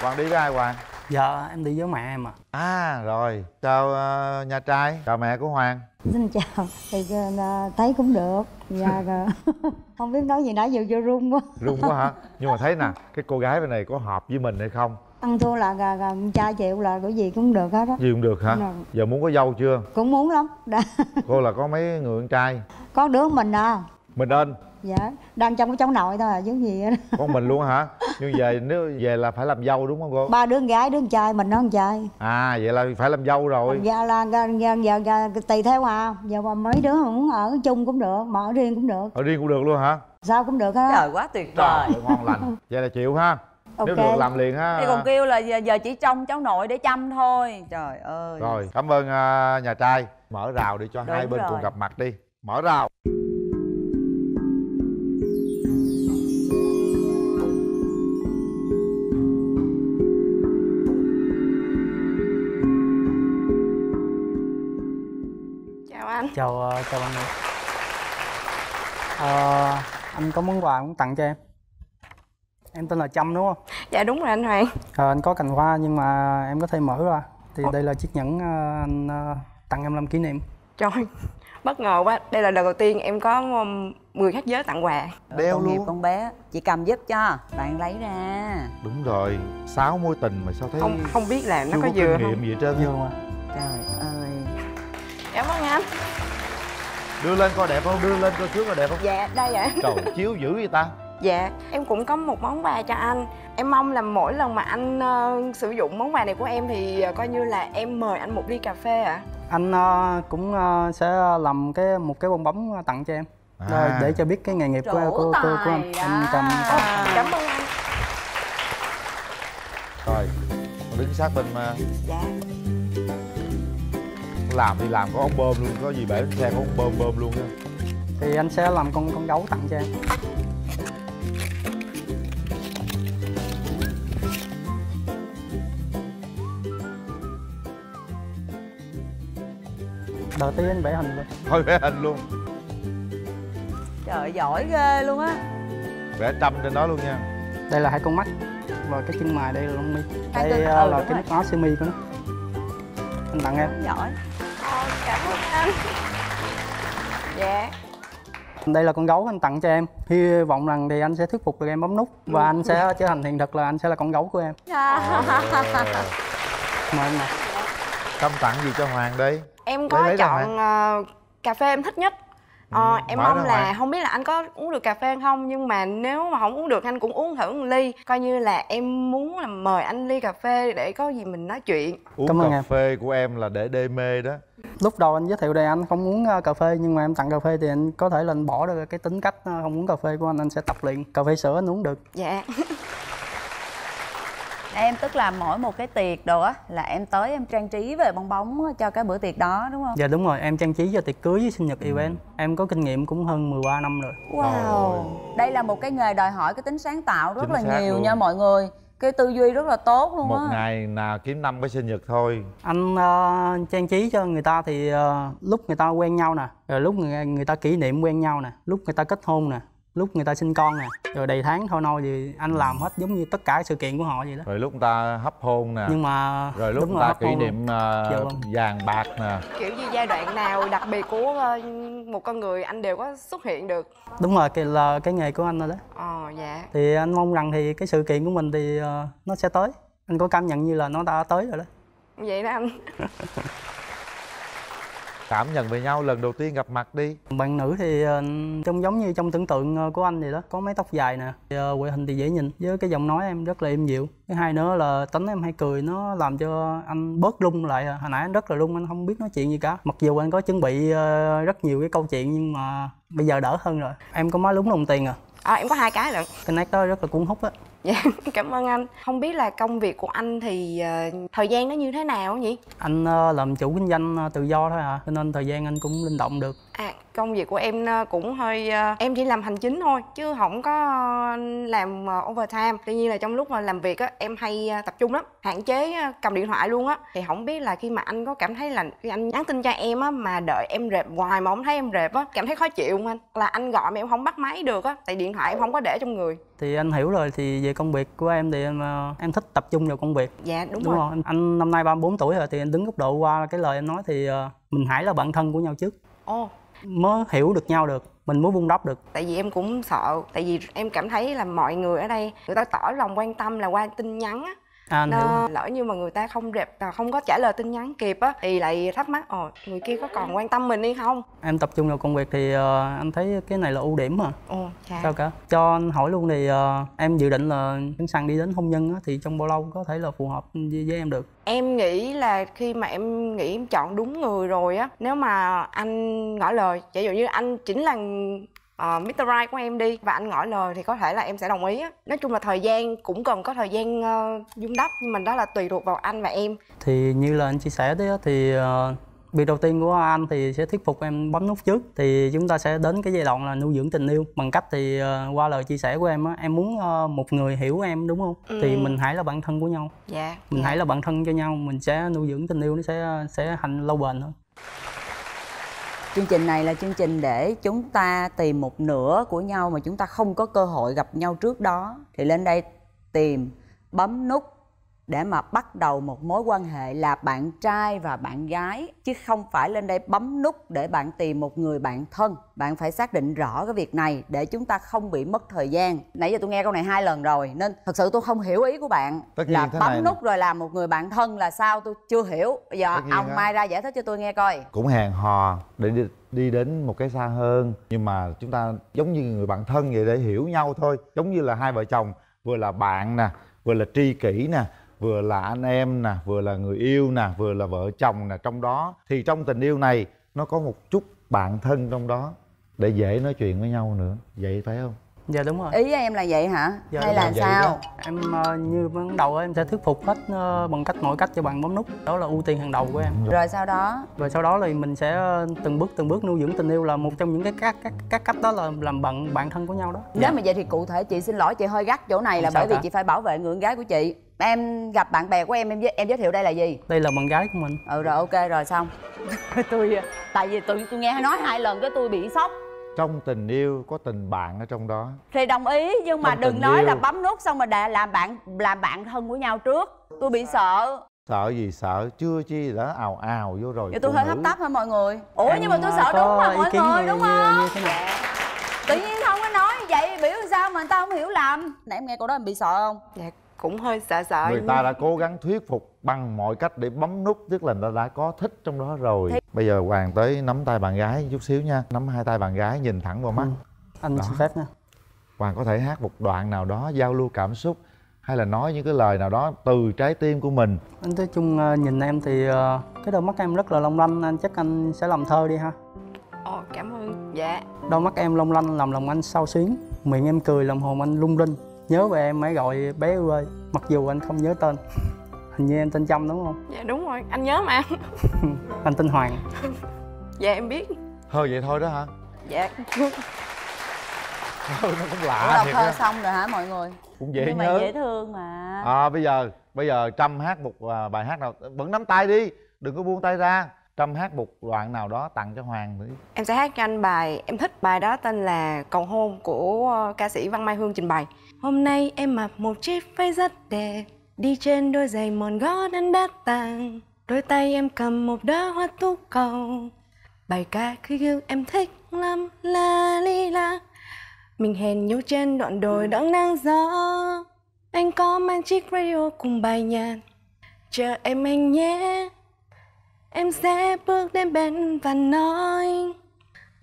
Hoàng đi với ai hoàng? Dạ em đi với mẹ em à à rồi. Chào ờ, nhà trai. Chào mẹ của hoàng. Xin chào. Thì ờ, thấy cũng được. Dạ không biết nói gì nãy giờ vô run quá. Run quá hả? Nhưng mà thấy nè cái cô gái bên này có hợp với mình hay không? Ăn thua là gà gà cha chịu là cái gì cũng được hết á. Gì cũng được hả? Được. giờ muốn có dâu chưa? Cũng muốn lắm. Đã cô là có mấy người con trai? Có đứa mình à mình ơn dạ đang trong cái cháu nội thôi à chứ gì hết. con mình luôn hả? Nhưng về nếu về là phải làm dâu đúng không cô? Ba đứa con gái đứa con trai mình nó con trai. À vậy là phải làm dâu rồi. Dạ là dạ, dạ, tùy theo à. Giờ mà mấy đứa muốn ở chung cũng được mà ở riêng cũng được. Ở riêng cũng được luôn hả? Sao cũng được hết á. Trời quá tuyệt vời. Trời ngon lành. Vậy là chịu ha. Nếu Ok. được làm liền ha Thì còn kêu là giờ, giờ chỉ trông cháu nội để chăm thôi. Trời ơi. Rồi cảm ơn à, nhà trai. Mở rào đi cho Đúng hai bên rồi. cùng gặp mặt đi. Mở rào chào ờ, chào bạn nữ Ờ, anh có món quà muốn tặng cho em? Em tên là trâm đúng không? Dạ đúng rồi anh hoàng. Ờ, anh có cành hoa nhưng mà em có thể mở ra. Thì đây là chiếc nhẫn anh tặng em làm kỷ niệm. Trời bất ngờ quá. Đây là lần đầu tiên em có um, 10 khách giới tặng quà. Đeo nghiệp luôn. con bé. Chị cầm giúp cho. Bạn lấy ra. Đúng rồi. Sáu mối tình mà sao thấy không không biết là nó có có dừa kinh không? gì hết trơn mà. trời ơi. Cảm ơn anh đưa lên coi đẹp không? Đưa lên coi trước coi đẹp không? Dạ đây ạ. Trời chiếu dữ vậy ta. Dạ em cũng có một món quà cho anh. Em mong là mỗi lần mà anh ờ, sử dụng món quà này của em thì ờ, coi như là em mời anh một ly cà phê ạ. Anh ờ, cũng ờ, sẽ làm cái một cái bong bóng tặng cho em. À. Rồi, để cho biết cái nghề nghiệp của, của, của, của anh. anh cầm Ồ, cảm ơn anh. Rồi đứng sát bên mà dạ làm thì làm có ống bơm luôn có gì bể xe có ống bơm bơm luôn á. Thì anh sẽ làm con con gấu tặng cho em. Đầu tiên anh vẽ hình rồi thôi vẽ hình luôn. Trời giỏi ghê luôn á. Vẽ trăm trên đó luôn nha. Đây là hai con mắt. Và cái chân mày đây là lông mi. Đây ờ, ừ, là cái nút áo sơ mi của nó. Anh tặng em. Giỏi cảm ơn anh dạ. Đây là con gấu anh tặng cho em. Hy vọng rằng thì anh sẽ thuyết phục được em bấm nút và anh sẽ trở thành hiện thực là anh sẽ là con gấu của em. Mời em nào tâm tặng gì cho hoàng đây em có chọn ờ, cà phê em thích nhất Ờ, Ừ, em mong là ngoài. không biết là anh có uống được cà phê không nhưng mà nếu mà không uống được anh cũng uống thử một ly. Coi như là em muốn là mời anh ly cà phê để có gì mình nói chuyện. Uống Cảm ơn cà em. phê của em là để đê mê đó. Lúc đầu anh giới thiệu đây anh không uống ờ, cà phê nhưng mà em tặng cà phê thì anh có thể là anh bỏ được cái tính cách ờ, không uống cà phê của anh anh sẽ tập luyện. Cà phê sữa anh uống được. Dạ em tức là mỗi một cái tiệc đồ á là em tới em trang trí về bong bóng á, cho cái bữa tiệc đó đúng không? Dạ đúng rồi. Em trang trí cho tiệc cưới với sinh nhật event em. Có kinh nghiệm cũng hơn 13 năm rồi. Wow. Đây là một cái nghề đòi hỏi cái tính sáng tạo rất Chính là nhiều luôn. nha mọi người. Cái tư duy rất là tốt luôn một á. ngày nào kiếm năm cái sinh nhật thôi. Anh ờ, trang trí cho người ta thì ờ, lúc người ta quen nhau nè rồi lúc người, người ta kỷ niệm quen nhau nè lúc người ta kết hôn nè lúc người ta sinh con nè rồi đầy tháng thôi nôi thì anh làm hết giống như tất cả sự kiện của họ vậy đó. Rồi lúc người ta hấp hôn nè. Nhưng mà rồi lúc đúng người rồi, ta kỷ niệm vâng. vàng bạc nè. Kiểu như giai đoạn nào đặc biệt của ờ, một con người anh đều có xuất hiện được? Đúng rồi cái là cái nghề của anh rồi đó. Ờ dạ. Thì anh mong rằng thì cái sự kiện của mình thì ờ, nó sẽ tới. Anh có cảm nhận như là nó đã tới rồi đó. Vậy đó anh cảm nhận về nhau lần đầu tiên gặp mặt đi. Bạn nữ thì ờ, trông giống như trong tưởng tượng ờ, của anh vậy đó. Có mái tóc dài nè Thì, ờ, ngoại hình thì dễ nhìn với cái giọng nói em rất là êm dịu. Thứ hai nữa là tính em hay cười nó làm cho anh bớt lung lại. Hồi nãy anh rất là lung anh không biết nói chuyện gì cả. Mặc dù anh có chuẩn bị rất nhiều cái câu chuyện nhưng mà bây giờ đỡ hơn rồi. Em có má lúng đồng tiền à? À, em có hai cái cái nét đó rất là cuốn hút á dạ cảm ơn anh không biết là công việc của anh thì ờ, thời gian nó như thế nào nhỉ anh ờ, làm chủ kinh doanh ờ, tự do thôi à cho nên thời gian anh cũng linh động được À, công việc của em cũng hơi em chỉ làm hành chính thôi chứ không có làm overtime. Tuy nhiên là trong lúc mà làm việc á em hay tập trung lắm, hạn chế cầm điện thoại luôn á. Thì không biết là khi mà anh có cảm thấy là khi anh nhắn tin cho em á mà đợi em rệp hoài mà không thấy em rệp á, cảm thấy khó chịu không anh? Là anh gọi mà em không bắt máy được á, tại điện thoại em không có để trong người. Thì anh hiểu rồi thì về công việc của em thì em ờ, em thích tập trung vào công việc Dạ đúng, đúng rồi. rồi anh năm nay 34 tuổi rồi thì anh đứng góc độ qua cái lời em nói thì ờ, mình hãy là bạn thân của nhau trước Ồ, mới hiểu được nhau được mình mới vun đắp được tại vì em cũng sợ, tại vì em cảm thấy là mọi người ở đây người ta tỏ lòng quan tâm là qua tin nhắn á. À, nó lỡ như mà người ta không rep và không có trả lời tin nhắn kịp á thì lại thắc mắc ồ người kia có còn quan tâm mình hay không? Em tập trung vào công việc thì ờ, anh thấy cái này là ưu điểm mà. Ồ chà. Sao cả? Cho anh hỏi luôn thì ờ, em dự định là sẵn sàng đi đến hôn nhân á, thì trong bao lâu có thể là phù hợp với, với em được? Em nghĩ là khi mà em nghĩ em chọn đúng người rồi á nếu mà anh ngỏ lời ví dụ như anh chính là uh, Mr. Right của em đi và anh ngỏ lời thì có thể là em sẽ đồng ý á. Nói chung là thời gian cũng cần có thời gian uh, dung đắp nhưng mà đó là tùy thuộc vào anh và em. Thì như là anh chia sẻ đấy á, thì ờ, việc đầu tiên của anh thì sẽ thuyết phục em bấm nút trước. Thì chúng ta sẽ đến cái giai đoạn là nuôi dưỡng tình yêu. Bằng cách thì ờ, qua lời chia sẻ của em á em muốn ờ, một người hiểu em đúng không? Thì Ừ. mình hãy là bạn thân của nhau. Dạ mình hãy là bạn thân cho nhau. Mình sẽ nuôi dưỡng tình yêu nó sẽ sẽ hành lâu bền hơn chương trình này là chương trình để chúng ta tìm một nửa của nhau mà chúng ta không có cơ hội gặp nhau trước đó. Thì lên đây tìm bấm nút để mà bắt đầu một mối quan hệ là bạn trai và bạn gái chứ không phải lên đây bấm nút để bạn tìm một người bạn thân. Bạn phải xác định rõ cái việc này để chúng ta không bị mất thời gian. Nãy giờ tôi nghe câu này hai lần rồi nên thật sự tôi không hiểu ý của bạn. Tất nhiên là bấm này nút rồi làm một người bạn thân là sao tôi chưa hiểu. Bây giờ ông mai ra giải thích cho tôi nghe coi. Cũng hẹn hò để đi, đi đến một cái xa hơn nhưng mà chúng ta giống như người bạn thân vậy để hiểu nhau thôi. Giống như là hai vợ chồng vừa là bạn nè vừa là tri kỷ nè vừa là anh em nè, vừa là người yêu nè, vừa là vợ chồng nè, trong đó, thì trong tình yêu này nó có một chút bạn thân trong đó. Để dễ nói chuyện với nhau nữa, vậy phải không? Dạ đúng rồi. Ý em là vậy hả? Dạ, hay là rồi. sao? đó. em ờ, như ban đầu em sẽ thuyết phục hết ờ, bằng cách mọi cách cho bạn bấm nút. Đó là ưu tiên hàng đầu của em. Rồi sau đó? Rồi sau đó thì mình sẽ ờ, từng bước từng bước nuôi dưỡng tình yêu là một trong những cái các các các cách đó là làm bạn bạn thân của nhau đó. Nếu mà vậy thì cụ thể chị xin lỗi chị hơi gắt chỗ này là Không bởi vì cả. chị phải bảo vệ người con gái của chị. Em gặp bạn bè của em em giới- em giới thiệu đây là gì? Đây là bạn gái của mình. Ừ rồi ok rồi xong. Tôi tại vì tôi tôi nghe nói hai lần cái tôi bị sốc trong tình yêu có tình bạn ở trong đó. Thì đồng ý nhưng mà Trong đừng nói yêu. là bấm nút xong mà đã làm bạn làm bạn thân của nhau trước. Tôi bị sợ. Sợ gì sợ? Chưa chi đã ào ào vô rồi vậy tôi hơi hấp tấp hả mọi người. Ủa Em, nhưng mà tôi sợ đúng mà mọi người đúng như- không? như thế nào? tự nhiên không có nói vậy biểu sao mà người ta không hiểu lầm. Nãy em nghe câu đó em bị sợ không? Dạ cũng hơi sợ sợ người ta đã cố gắng thuyết phục bằng mọi cách để bấm nút tức là người ta đã có thích trong đó rồi. Bây giờ hoàng tới nắm tay bạn gái chút xíu nha. Nắm hai tay bạn gái nhìn thẳng vào mắt. Anh Đó. xin phép nha. Hoàng có thể hát một đoạn nào đó giao lưu cảm xúc hay là nói những cái lời nào đó từ trái tim của mình. Anh nói chung ờ, nhìn em thì ờ, cái đôi mắt em rất là long lanh anh chắc anh sẽ làm thơ đi ha. Ồ cảm ơn. Dạ. Đôi mắt em long lanh làm lòng anh sao xuyến. Miệng em cười làm hồn anh lung linh nhớ về em hãy gọi bé yêu ơi mặc dù anh không nhớ tên. Hình như em tên trâm đúng không? Dạ đúng rồi. Anh nhớ mà. Anh tên hoàng. Dạ em biết. Thôi vậy thôi đó hả? Dạ. Nó cũng Ủa, lạ đọc thiệt thơ á. xong rồi hả mọi người? Cũng dễ nhưng mà nhớ. dễ thương mà. À bây giờ bây giờ trâm hát một à, bài hát nào? Vẫn nắm tay đi đừng có buông tay ra. Trâm hát một đoạn nào đó tặng cho hoàng nữa em sẽ hát cho anh bài em thích bài đó tên là cầu hôn của ờ, ca sĩ văn mai hương trình bày hôm nay em mặc một chiếc váy rất đẹp, đi trên đôi giày mòn gót ăn đã tàng. đôi tay em cầm một đóa hoa tú cầu. Bài ca khi yêu em thích lắm, la li la. Mình hẹn nhau trên đoạn đồi đón nắng gió. Anh có mang chiếc radio cùng bài nhạc. Chờ em anh nhé. Em sẽ bước đến bên và nói,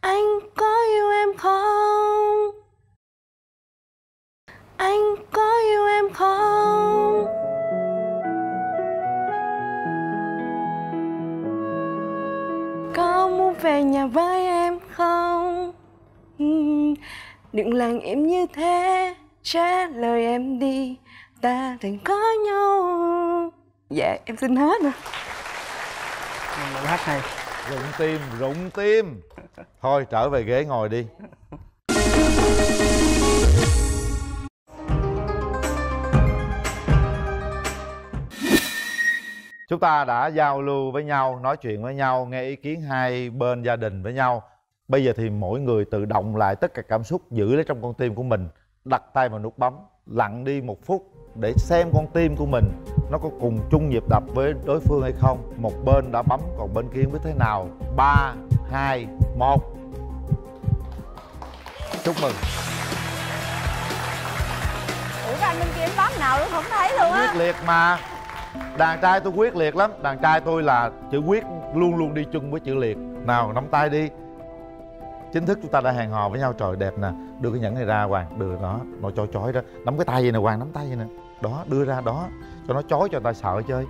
Anh có yêu em không? Anh có yêu em không? Có muốn về nhà với em không? Đừng lặng im như thế Trả lời em đi. Ta từng có nhau. Dạ em xin hết rồi bài hát này rụng tim rụng tim. Thôi trở về ghế ngồi đi chúng ta đã giao lưu với nhau nói chuyện với nhau nghe ý kiến hai bên gia đình với nhau. Bây giờ thì mỗi người tự động lại tất cả cảm xúc giữ lấy trong con tim của mình đặt tay vào nút bấm lặng đi một phút để xem con tim của mình nó có cùng chung nhịp đập với đối phương hay không một bên đã bấm còn bên kia biết thế nào. Ba hai một. Chúc mừng. Ủa cái anh bên kia bấm nào cũng không thấy luôn á. Quyết liệt mà đàn trai tôi quyết liệt lắm. Đàn trai tôi là chữ quyết luôn luôn đi chung với chữ liệt. Nào nắm tay đi. Chính thức chúng ta đã hẹn hò với nhau. Trời đẹp nè. Đưa cái nhẫn này ra hoàng. Đưa đó nó cho chói đó. Nắm cái tay vậy nè hoàng. Nắm tay vậy nè. Đó đưa ra đó. Cho nó chói cho người ta sợ chơi.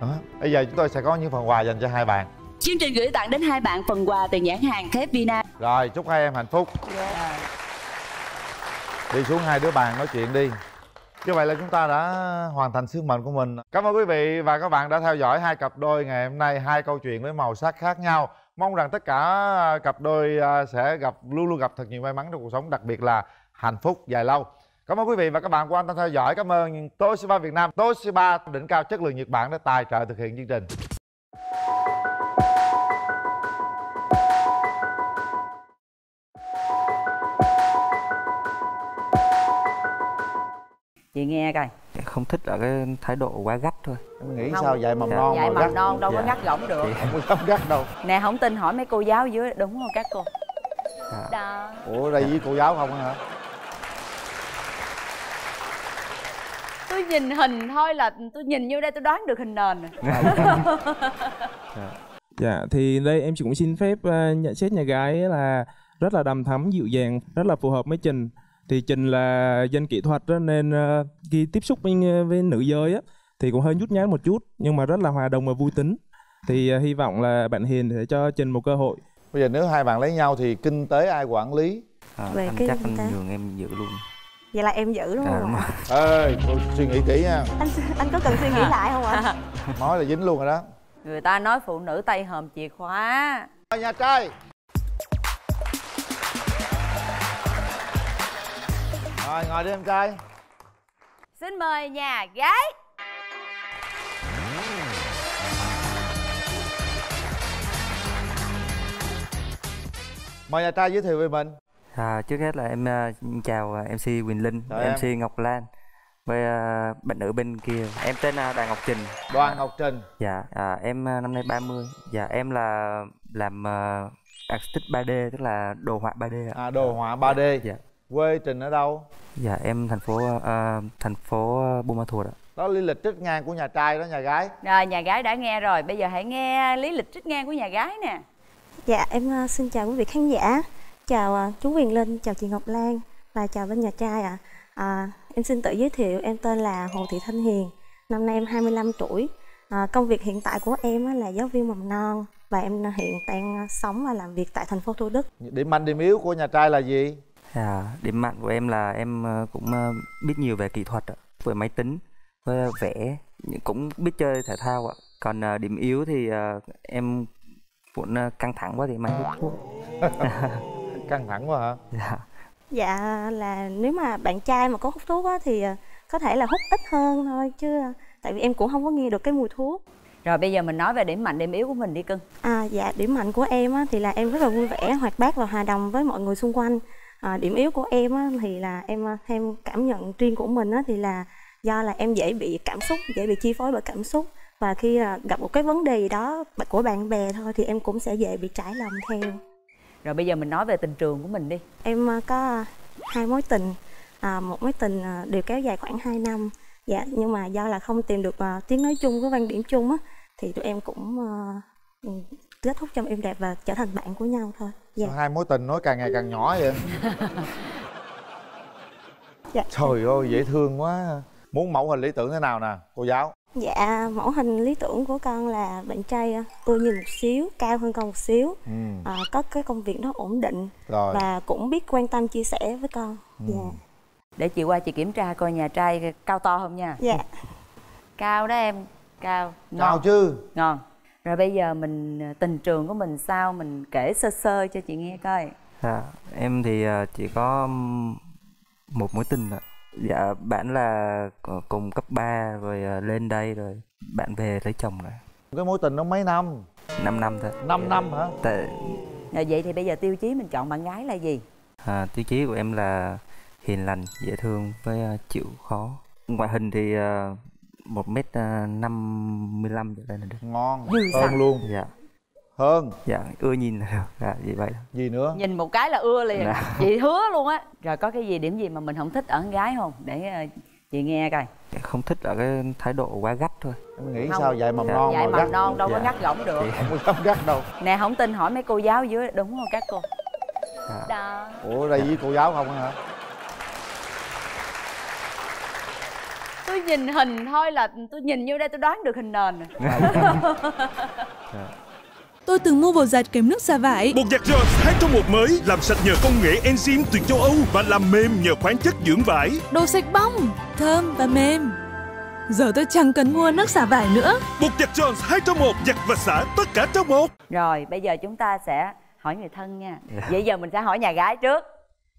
Đó. Bây giờ chúng tôi sẽ có những phần quà dành cho hai bạn. Chương trình gửi tặng đến hai bạn phần quà từ nhãn hàng thép Vina. Rồi chúc hai em hạnh phúc. Đi xuống hai đứa bàn nói chuyện đi như vậy là chúng ta đã hoàn thành sứ mệnh của mình. Cảm ơn quý vị và các bạn đã theo dõi hai cặp đôi ngày hôm nay, hai câu chuyện với màu sắc khác nhau. Mong rằng tất cả cặp đôi à, sẽ gặp, luôn luôn gặp thật nhiều may mắn trong cuộc sống, đặc biệt là hạnh phúc dài lâu. Cảm ơn quý vị và các bạn quan tâm theo dõi. Cảm ơn Toshiba Việt Nam. Toshiba đỉnh cao chất lượng Nhật Bản đã tài trợ thực hiện chương trình. Chị nghe coi không thích ở cái thái độ quá gắt thôi em nghĩ Không. sao dạy mầm Dạ. non dạy mầm gắt non đâu có Dạ. gắt gỏng được không có dám gắt đâu nè không tin hỏi mấy cô giáo dưới đúng không các cô Dạ. đó ủa đây với cô giáo không hả tôi nhìn hình thôi là tôi nhìn như đây tôi đoán được hình nền rồi Dạ thì đây em cũng xin phép ờ, nhận xét nhà gái là rất là đầm thắm dịu dàng, rất là phù hợp với Trình. Thì Trình là dân kỹ thuật đó, nên ờ, khi tiếp xúc với, với nữ giới á thì cũng hơi nhút nhát một chút nhưng mà rất là hòa đồng và vui tính. Thì ờ, hy vọng là bạn Hiền sẽ cho Trình một cơ hội. bây giờ nếu hai bạn lấy nhau thì kinh tế ai quản lý? À, Về anh cái chắc anh nhường em giữ luôn. Vậy là em giữ đúng à, không ạ? rồi. ơi cô suy nghĩ kỹ nha. Anh anh có cần suy nghĩ lại không ạ? Nói là dính luôn rồi đó. Người ta nói phụ nữ tay hòm chìa khóa. Mời nhà trai rồi ngồi đi em trai xin mời nhà gái mời nhà trai giới thiệu về mình À, trước hết là em à, chào à, MC Quỳnh Linh, em. MC Ngọc Lan với à, bạn nữ bên kia. Em tên là Đoàn Ngọc Trình. đoàn ngọc trình Dạ, à, em năm nay 30. Dạ, em là làm uh, artistic 3D tức là đồ họa 3D ạ. à, đồ họa 3D Dạ. Quê trình ở đâu? Dạ, em thành phố à, thành phố Buôn Ma Thuột ạ. đó lý lịch trích ngang của nhà trai đó nhà gái. Rồi nhà gái đã nghe rồi. Bây giờ hãy nghe lý lịch trích ngang của nhà gái nè. Dạ em ờ, xin chào quý vị khán giả. Chào chú Quyền Linh chào chị Ngọc Lan và chào bên nhà trai ạ. À, em xin tự giới thiệu em tên là Hồ Thị Thanh Hiền năm nay em 25 tuổi. À, công việc hiện tại của em á là giáo viên mầm non và em hiện đang sống và làm việc tại thành phố Thủ Đức. Điểm mạnh điểm yếu của nhà trai là gì À, điểm mạnh của em là em à, cũng à, biết nhiều về kỹ thuật ạ, về máy tính, với vẽ, cũng biết chơi thể thao ạ. Còn à, điểm yếu thì em cũng căng thẳng quá thì em hay hút thuốc. căng thẳng quá hả Dạ. dạ là nếu mà bạn trai mà có hút thuốc á thì ờ, có thể là hút ít hơn thôi chứ ờ, tại vì em cũng không có nghe được cái mùi thuốc rồi bây giờ mình nói về điểm mạnh điểm yếu của mình đi cưng À, dạ điểm mạnh của em á, thì là em rất là vui vẻ, hoạt bát và hòa đồng với mọi người xung quanh. À, điểm yếu của em á, thì là em ờ, em cảm nhận riêng của mình á, thì là do là em dễ bị cảm xúc, dễ bị chi phối bởi cảm xúc và khi à, gặp một cái vấn đề gì đó của bạn bè thôi thì em cũng sẽ dễ bị trải lòng theo. rồi bây giờ mình nói về tình trường của mình đi Em ờ, có hai mối tình, à, một mối tình ờ, đều kéo dài khoảng 2 năm. Dạ, nhưng mà do là không tìm được ờ, tiếng nói chung với quan điểm chung á, thì tụi em cũng ờ, ừ, kết thúc trong êm đẹp và trở thành bạn của nhau thôi. Dạ. hai mối tình nói càng ngày càng nhỏ vậy Dạ. trời ơi dễ thương quá muốn mẫu hình lý tưởng thế nào nè cô giáo Dạ, mẫu hình lý tưởng của con là bạn trai ưa nhìn một xíu, cao hơn con một xíu, ừ. ờ, có cái công việc nó ổn định rồi và cũng biết quan tâm chia sẻ với con. Ừ. Dạ. để chị qua chị kiểm tra coi nhà trai cao to không nha Dạ. cao đó em cao cao chứ ngon rồi bây giờ mình ờ, tình trường của mình sao mình kể sơ sơ cho chị nghe coi Dạ, em thì à, chỉ có một mối tình ạ. Dạ, bạn là cùng cấp 3 rồi à, lên đây rồi bạn về lấy chồng rồi. cái mối tình nó mấy năm 5 năm thôi. 5 năm hả Tại rồi vậy thì bây giờ tiêu chí mình chọn bạn gái là gì à, tiêu chí của em là hiền lành, dễ thương với à, chịu khó. Ngoại hình thì à, một mét à, năm mươi lăm trở lên là được. ngon Dư hơn luôn Dạ, hơn dạ ưa nhìn là được. Dạ, vậy vậy. gì nữa nhìn một cái là ưa liền Dạ. chị hứa luôn á rồi có cái gì điểm gì mà mình không thích ở con gái không để ờ, chị nghe coi Không thích ở cái thái độ quá gắt thôi. em nghĩ Không. sao dạy mầm Dạ. non dạy mà mầm gắt non đâu có Dạ. gắt gỏng được Thì- không có dám gắt đâu nè không tin hỏi mấy cô giáo dưới đúng không các cô Dạ. đó ủa đây với cô giáo không hả tôi nhìn hình thôi là tôi nhìn như đây tôi đoán được hình nền rồi Tôi từng mua bột giặt kèm nước xả vải. Bột giặt Jones 2 trong một mới làm sạch nhờ công nghệ enzyme từ châu Âu và làm mềm nhờ khoáng chất dưỡng vải. Đồ sạch bong, thơm và mềm. Giờ tôi chẳng cần mua nước xả vải nữa. Bột giặt Jones 2 trong một giặt và xả tất cả trong một. rồi bây giờ chúng ta sẽ hỏi người thân nha vậy giờ mình sẽ hỏi nhà gái trước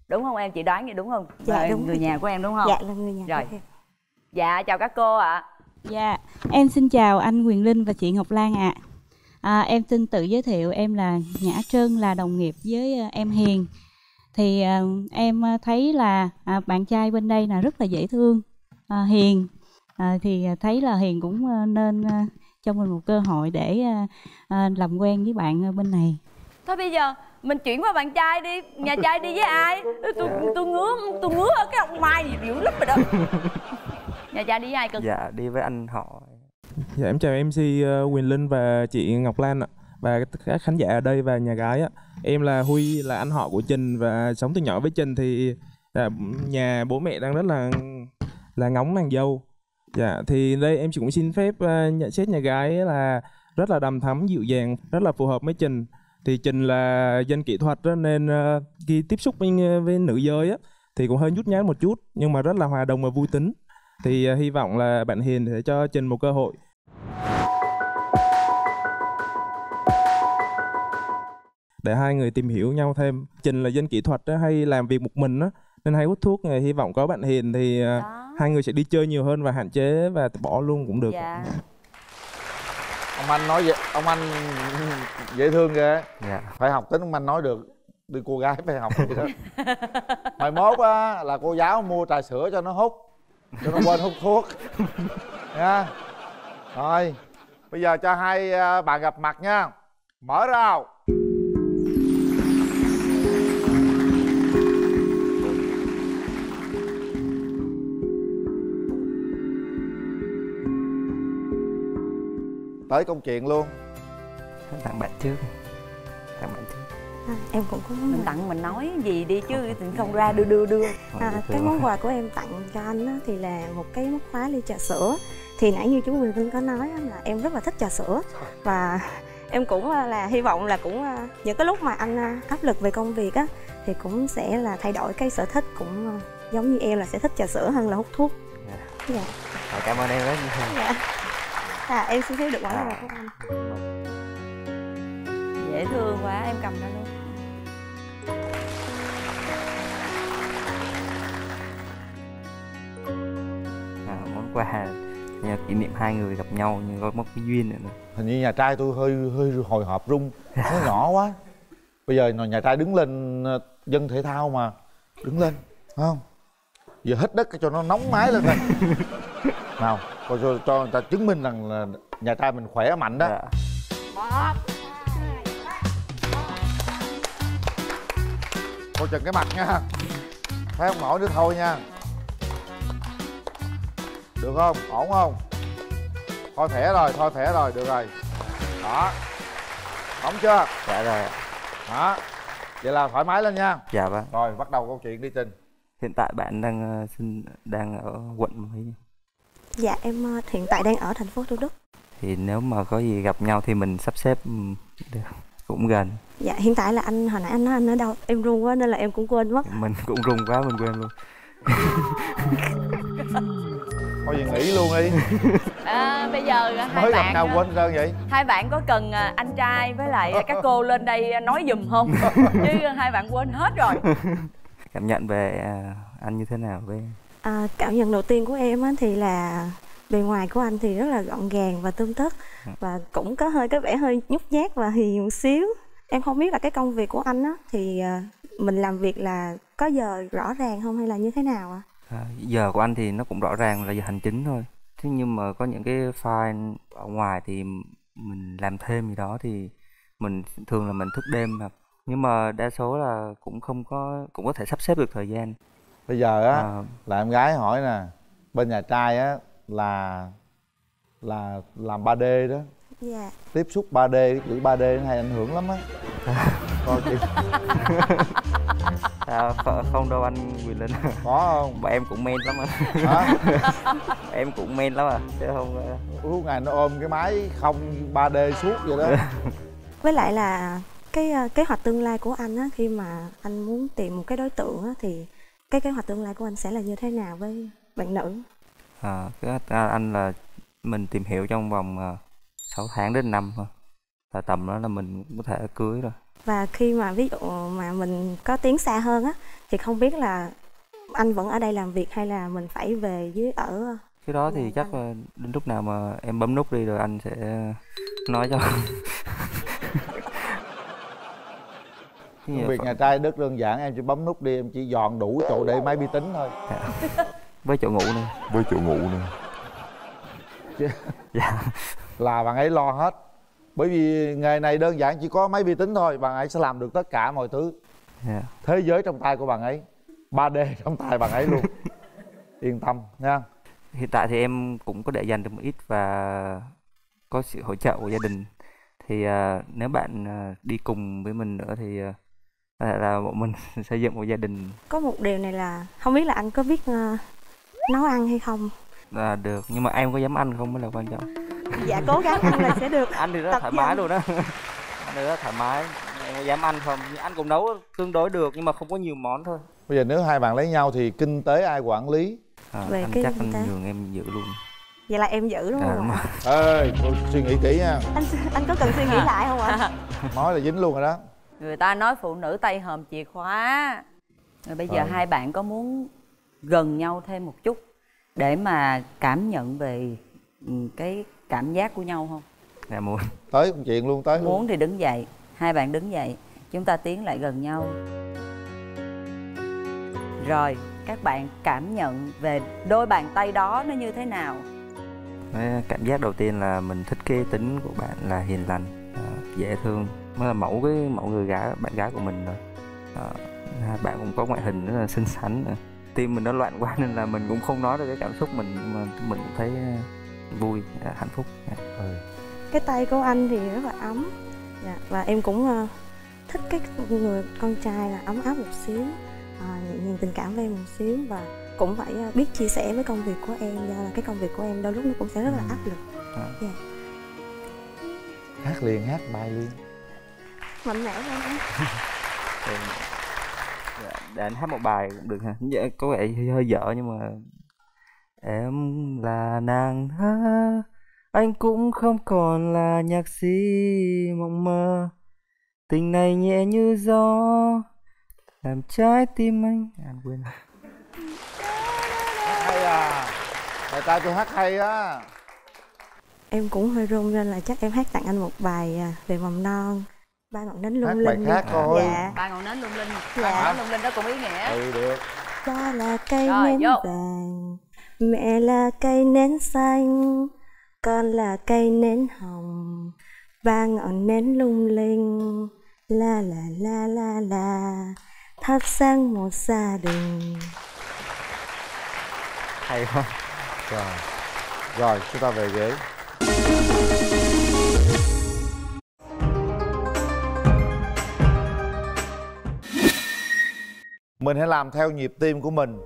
đúng không em chị đoán vậy đúng không Dạ, Và đúng. người nhà của em đúng không Dạ là người nhà Rồi. của em. Dạ chào các cô ạ. Dạ, em xin chào anh Quyền Linh và chị Ngọc Lan ạ. À, em xin tự giới thiệu em là Nhã Trân là đồng nghiệp với ờ, em Hiền. Thì ờ, em ờ, thấy là à, bạn trai bên đây là rất là dễ thương à, hiền. À, thì thấy là hiền cũng à, nên à, cho mình một cơ hội để à, à, làm quen với bạn à, bên này. Thôi bây giờ mình chuyển qua bạn trai đi. Nhà trai đi với ai? Tôi tôi ngứa tôi ngứa ở cái ông mai gì dữ lắm rồi đó nhà trai đi với ai cực dạ đi với anh họ Dạ em chào MC uh, Quyền Linh và chị Ngọc Lan ạ và các khán giả ở đây và nhà gái ạ. Em là Huy là anh họ của Trình và sống từ nhỏ với Trình thì là nhà bố mẹ đang rất là là ngóng nàng dâu. Dạ thì đây em cũng xin phép uh, nhận xét nhà gái là rất là đầm thắm dịu dàng, rất là phù hợp với Trình. Thì Trình là dân kỹ thuật đó, nên uh, khi tiếp xúc với, với nữ giới á thì cũng hơi nhút nhát một chút nhưng mà rất là hòa đồng và vui tính thì uh, hy vọng là bạn Hiền sẽ cho Trình một cơ hội. Để hai người tìm hiểu nhau thêm Trình là dân kỹ thuật đó, hay làm việc một mình đó, nên hay hút thuốc. Này hy vọng có bạn Hiền thì uh, hai người sẽ đi chơi nhiều hơn và hạn chế và bỏ luôn cũng được. Dạ. ông anh nói vậy ông anh dễ thương ghê. Dạ. phải học tính ông anh nói được đi cô gái phải học vậy đó. Mai mốt á là cô giáo mua trà sữa cho nó hút cho nó quên hút thuốc. Nha. Rồi, bây giờ cho hai à, bạn gặp mặt nha. Mở rào. Tới công chuyện luôn. Tặng bạn bạn trước. À, em cũng có mình tặng mình nói gì đi chứ không ra đưa đưa đưa. À, cái món quà của em tặng cho anh á, thì là một cái móc khóa ly trà sữa. Thì nãy như chú Quỳnh Linh có nói á, là em rất là thích trà sữa. Và em cũng à, là hy vọng là cũng à, những cái lúc mà anh áp lực về công việc á thì cũng sẽ là thay đổi cái sở thích cũng giống như em là sẽ thích trà sữa hơn là hút thuốc. Dạ, dạ. cảm ơn em rất nhiều. Dạ. à, em xin phép được món quà của anh. Dễ thương quá em cầm ra luôn à, quà nhà kỷ niệm hai người gặp nhau nhưng có một cái duyên nữa hình như nhà trai tôi hơi hơi hồi hộp rung nó nhỏ quá. Bây giờ nhà trai đứng lên ờ, dân thể thao mà đứng lên không? Giờ hít đất cho nó nóng máy lên thôi nào coi cho, cho người ta chứng minh rằng là nhà trai mình khỏe mạnh đó. Dạ. coi chừng cái mặt nha. Thấy không nổi nữa thôi nha được không? Ổn không? Thôi thẻ rồi thôi thẻ rồi được rồi. Đó. Ổn chưa? Dạ rồi đó. Vậy là thoải mái lên nha. Dạ vâng. Rồi bắt đầu câu chuyện đi trình. Hiện tại bạn đang uh, sinh đang ở quận mấy? Dạ em uh, hiện tại đang ở thành phố thủ đức. Thì nếu mà có gì gặp nhau thì mình sắp xếp được cũng gần. Dạ hiện tại là anh hồi nãy anh nói anh ở đâu? Em run quá nên là em cũng quên mất. Mình cũng run quá mình quên luôn thôi vậy nghỉ luôn đi. À, bây giờ hai mới bạn gặp nào quên sao vậy? hai bạn có cần à, anh trai với lại các cô lên đây nói giùm không? Chứ hai bạn quên hết rồi. Cảm nhận về à, anh như thế nào với à, cảm nhận đầu tiên của em á thì là bề ngoài của anh thì rất là gọn gàng và tươm tất. Và cũng có hơi cái vẻ hơi nhút nhát và hiền một xíu. Em không biết là cái công việc của anh á thì à, mình làm việc là có giờ rõ ràng không hay là như thế nào ạ? à? À, giờ của anh thì nó cũng rõ ràng là giờ hành chính thôi. Thế nhưng mà có những cái file ở ngoài thì mình làm thêm gì đó thì mình thường là mình thức đêm mà. Nhưng mà đa số là cũng không có cũng có thể sắp xếp được thời gian. Bây giờ á à, là em gái hỏi nè bên nhà trai á là là làm 3D đó. Dạ. Tiếp xúc 3D cái chữ 3D nó hay ảnh hưởng lắm á. Coi chị à, không đâu anh Quyền Linh. Có không? Bọn em cũng men lắm anh em cũng men lắm à chứ không suốt ngày nó ôm cái máy không 3D suốt vậy đó. Với lại là cái uh, kế hoạch tương lai của anh á khi mà anh muốn tìm một cái đối tượng á thì cái kế hoạch tương lai của anh sẽ là như thế nào với bạn nữ? À, cái anh là mình tìm hiểu trong vòng uh, 6 tháng đến năm thôi. Là tầm đó là mình có thể cưới rồi và khi mà ví dụ mà mình có tiến xa hơn á thì không biết là anh vẫn ở đây làm việc hay là mình phải về dưới ở cái đó thì chắc là đến lúc nào mà em bấm nút đi rồi anh sẽ nói cho. Công việc nhà trai rất đơn giản em chỉ bấm nút đi em chỉ dọn đủ chỗ để máy vi tính thôi. Với chỗ ngủ nữa. Với chỗ ngủ nữa. Dạ. Là bạn ấy lo hết bởi vì nghề này đơn giản chỉ có máy vi tính thôi bạn ấy sẽ làm được tất cả mọi thứ. Dạ. Thế giới trong tay của bạn ấy 3D trong tay bạn ấy luôn. Yên tâm nha. Hiện tại thì em cũng có để dành được một ít và có sự hỗ trợ của gia đình. Thì à, nếu bạn à, đi cùng với mình nữa thì có thể là bọn mình xây dựng một gia đình. Có một điều này là không biết là anh có biết ờ, nấu ăn hay không? Là được nhưng mà em có dám ăn không mới là quan trọng dạ cố gắng ăn là sẽ được. Ăn thì rất Tập thoải mái luôn đó ăn thì rất thoải mái. Dám ăn không? Anh cũng nấu tương đối được nhưng mà không có nhiều món thôi. Bây giờ nếu hai bạn lấy nhau thì kinh tế ai quản lý? À, Về anh cái chắc anh tế. nhường em giữ luôn. Vậy là em giữ đúng à, không ạ? rồi. ê cô suy nghĩ kỹ nha. Anh anh có cần suy nghĩ lại không ạ? Nói là dính luôn rồi đó. Người ta nói phụ nữ tay hòm chìa khóa. Rồi bây giờ Ừ. hai bạn có muốn gần nhau thêm một chút để mà cảm nhận về ừ, cái cảm giác của nhau không? Dạ muốn. Tới công chuyện luôn tới luôn. Muốn thì đứng dậy hai bạn đứng dậy chúng ta tiến lại gần nhau. Rồi các bạn cảm nhận về đôi bàn tay đó nó như thế nào? Cảm giác đầu tiên là mình thích cái tính của bạn là hiền lành à, dễ thương. Mới là mẫu cái mẫu người gái bạn gái của mình rồi. À, bạn cũng có ngoại hình rất là xinh xắn nữa. tim mình nó loạn quá nên là mình cũng không nói được cái cảm xúc mình mà mình cũng thấy à, vui à, hạnh phúc dạ. cái tay của anh thì rất là ấm dạ. và em cũng ờ, thích cái người con trai là ấm áp một xíu à, nhẹ nhàng tình cảm với em một xíu và cũng phải ờ, biết chia sẻ với công việc của em do là cái công việc của em đôi lúc nó cũng sẽ rất là áp lực À. dạ. hát liền hát bài liền mạnh mẽ lên dạ, để anh hát một bài cũng được ha dạ, có vẻ hơi, hơi dở nhưng mà em là nàng thơ anh cũng không còn là nhạc sĩ mộng mơ. Tình này nhẹ như gió làm trái tim anh. À, anh quên hay à bài trai tôi hát hay á. Em cũng hơi run nên là chắc em hát tặng anh một bài à, về mầm non. Ba ngọn nến lung Hát linh. bài đi. khác thôi. dạ ba ngọn nến lung linh. Dạ. ba ngọn nến lung linh đó cũng ý nghĩa. Ừ được. Ba là cây nến vàng Mẹ là cây nến xanh, Con là cây nến hồng, Ba ngọn nến lung linh. La la la la la, Thắp sáng một gia đình. Hay quá. Rồi. Rồi, chúng ta về ghế. Mình hãy làm theo nhịp tim của mình,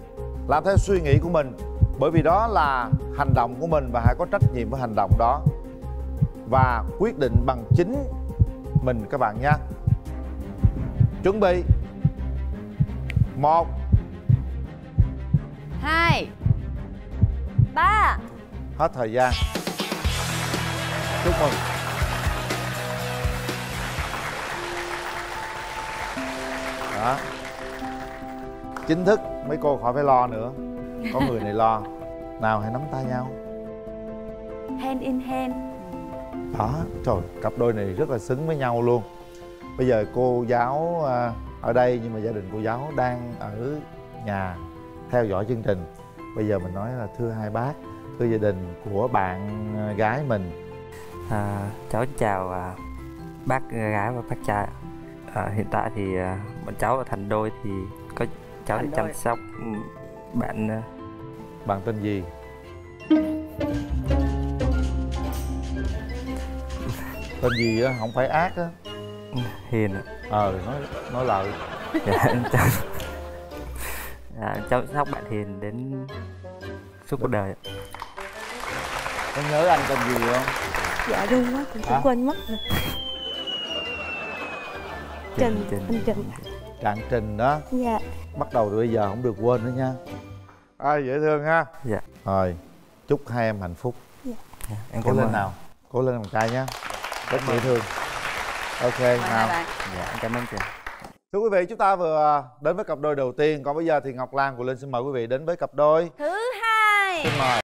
làm theo suy nghĩ của mình bởi vì đó là hành động của mình và hãy có trách nhiệm với hành động đó. Và quyết định bằng chính mình các bạn nhé. Chuẩn bị. Một. Hai. Ba. Hết thời gian. Chúc mừng. Đó. Chính thức mấy cô khỏi phải lo nữa có người này lo. Nào hãy nắm tay nhau. Hand in hand. Đó trời cặp đôi này rất là xứng với nhau luôn. Bây giờ cô giáo à, ở đây nhưng mà gia đình cô giáo đang ở nhà theo dõi chương trình. Bây giờ mình nói là thưa hai bác thưa gia đình của bạn à, gái mình. À, cháu chào à, bác gái và bác trai. À, hiện tại thì à, bọn cháu là thành đôi thì có cháu Thành đôi. chăm sóc bạn à, bạn tên gì? Tên gì á? Không phải ác á. Hiền ạ. ờ nói nói lời. Dạ, cháu, à, cháu chăm sóc bạn hiền đến suốt cuộc đời ạ. có nhớ anh tên gì không? Dạ run quá cũng Hả? quên mất rồi. Trình, Trình. anh Trình. Trạng Trình đó. Dạ bắt đầu từ bây giờ không được quên nữa nha. Ai dễ thương ha? Dạ. Rồi chúc hai em hạnh phúc. Dạ. em cố lên ơn. nào. Cố lên bạn trai nhé rất dễ thương. Ok nào. dạ em cảm ơn chị. Thưa quý vị chúng ta vừa đến với cặp đôi đầu tiên. Còn bây giờ thì ngọc lan của linh xin mời quý vị đến với cặp đôi. Thứ hai. Xin mời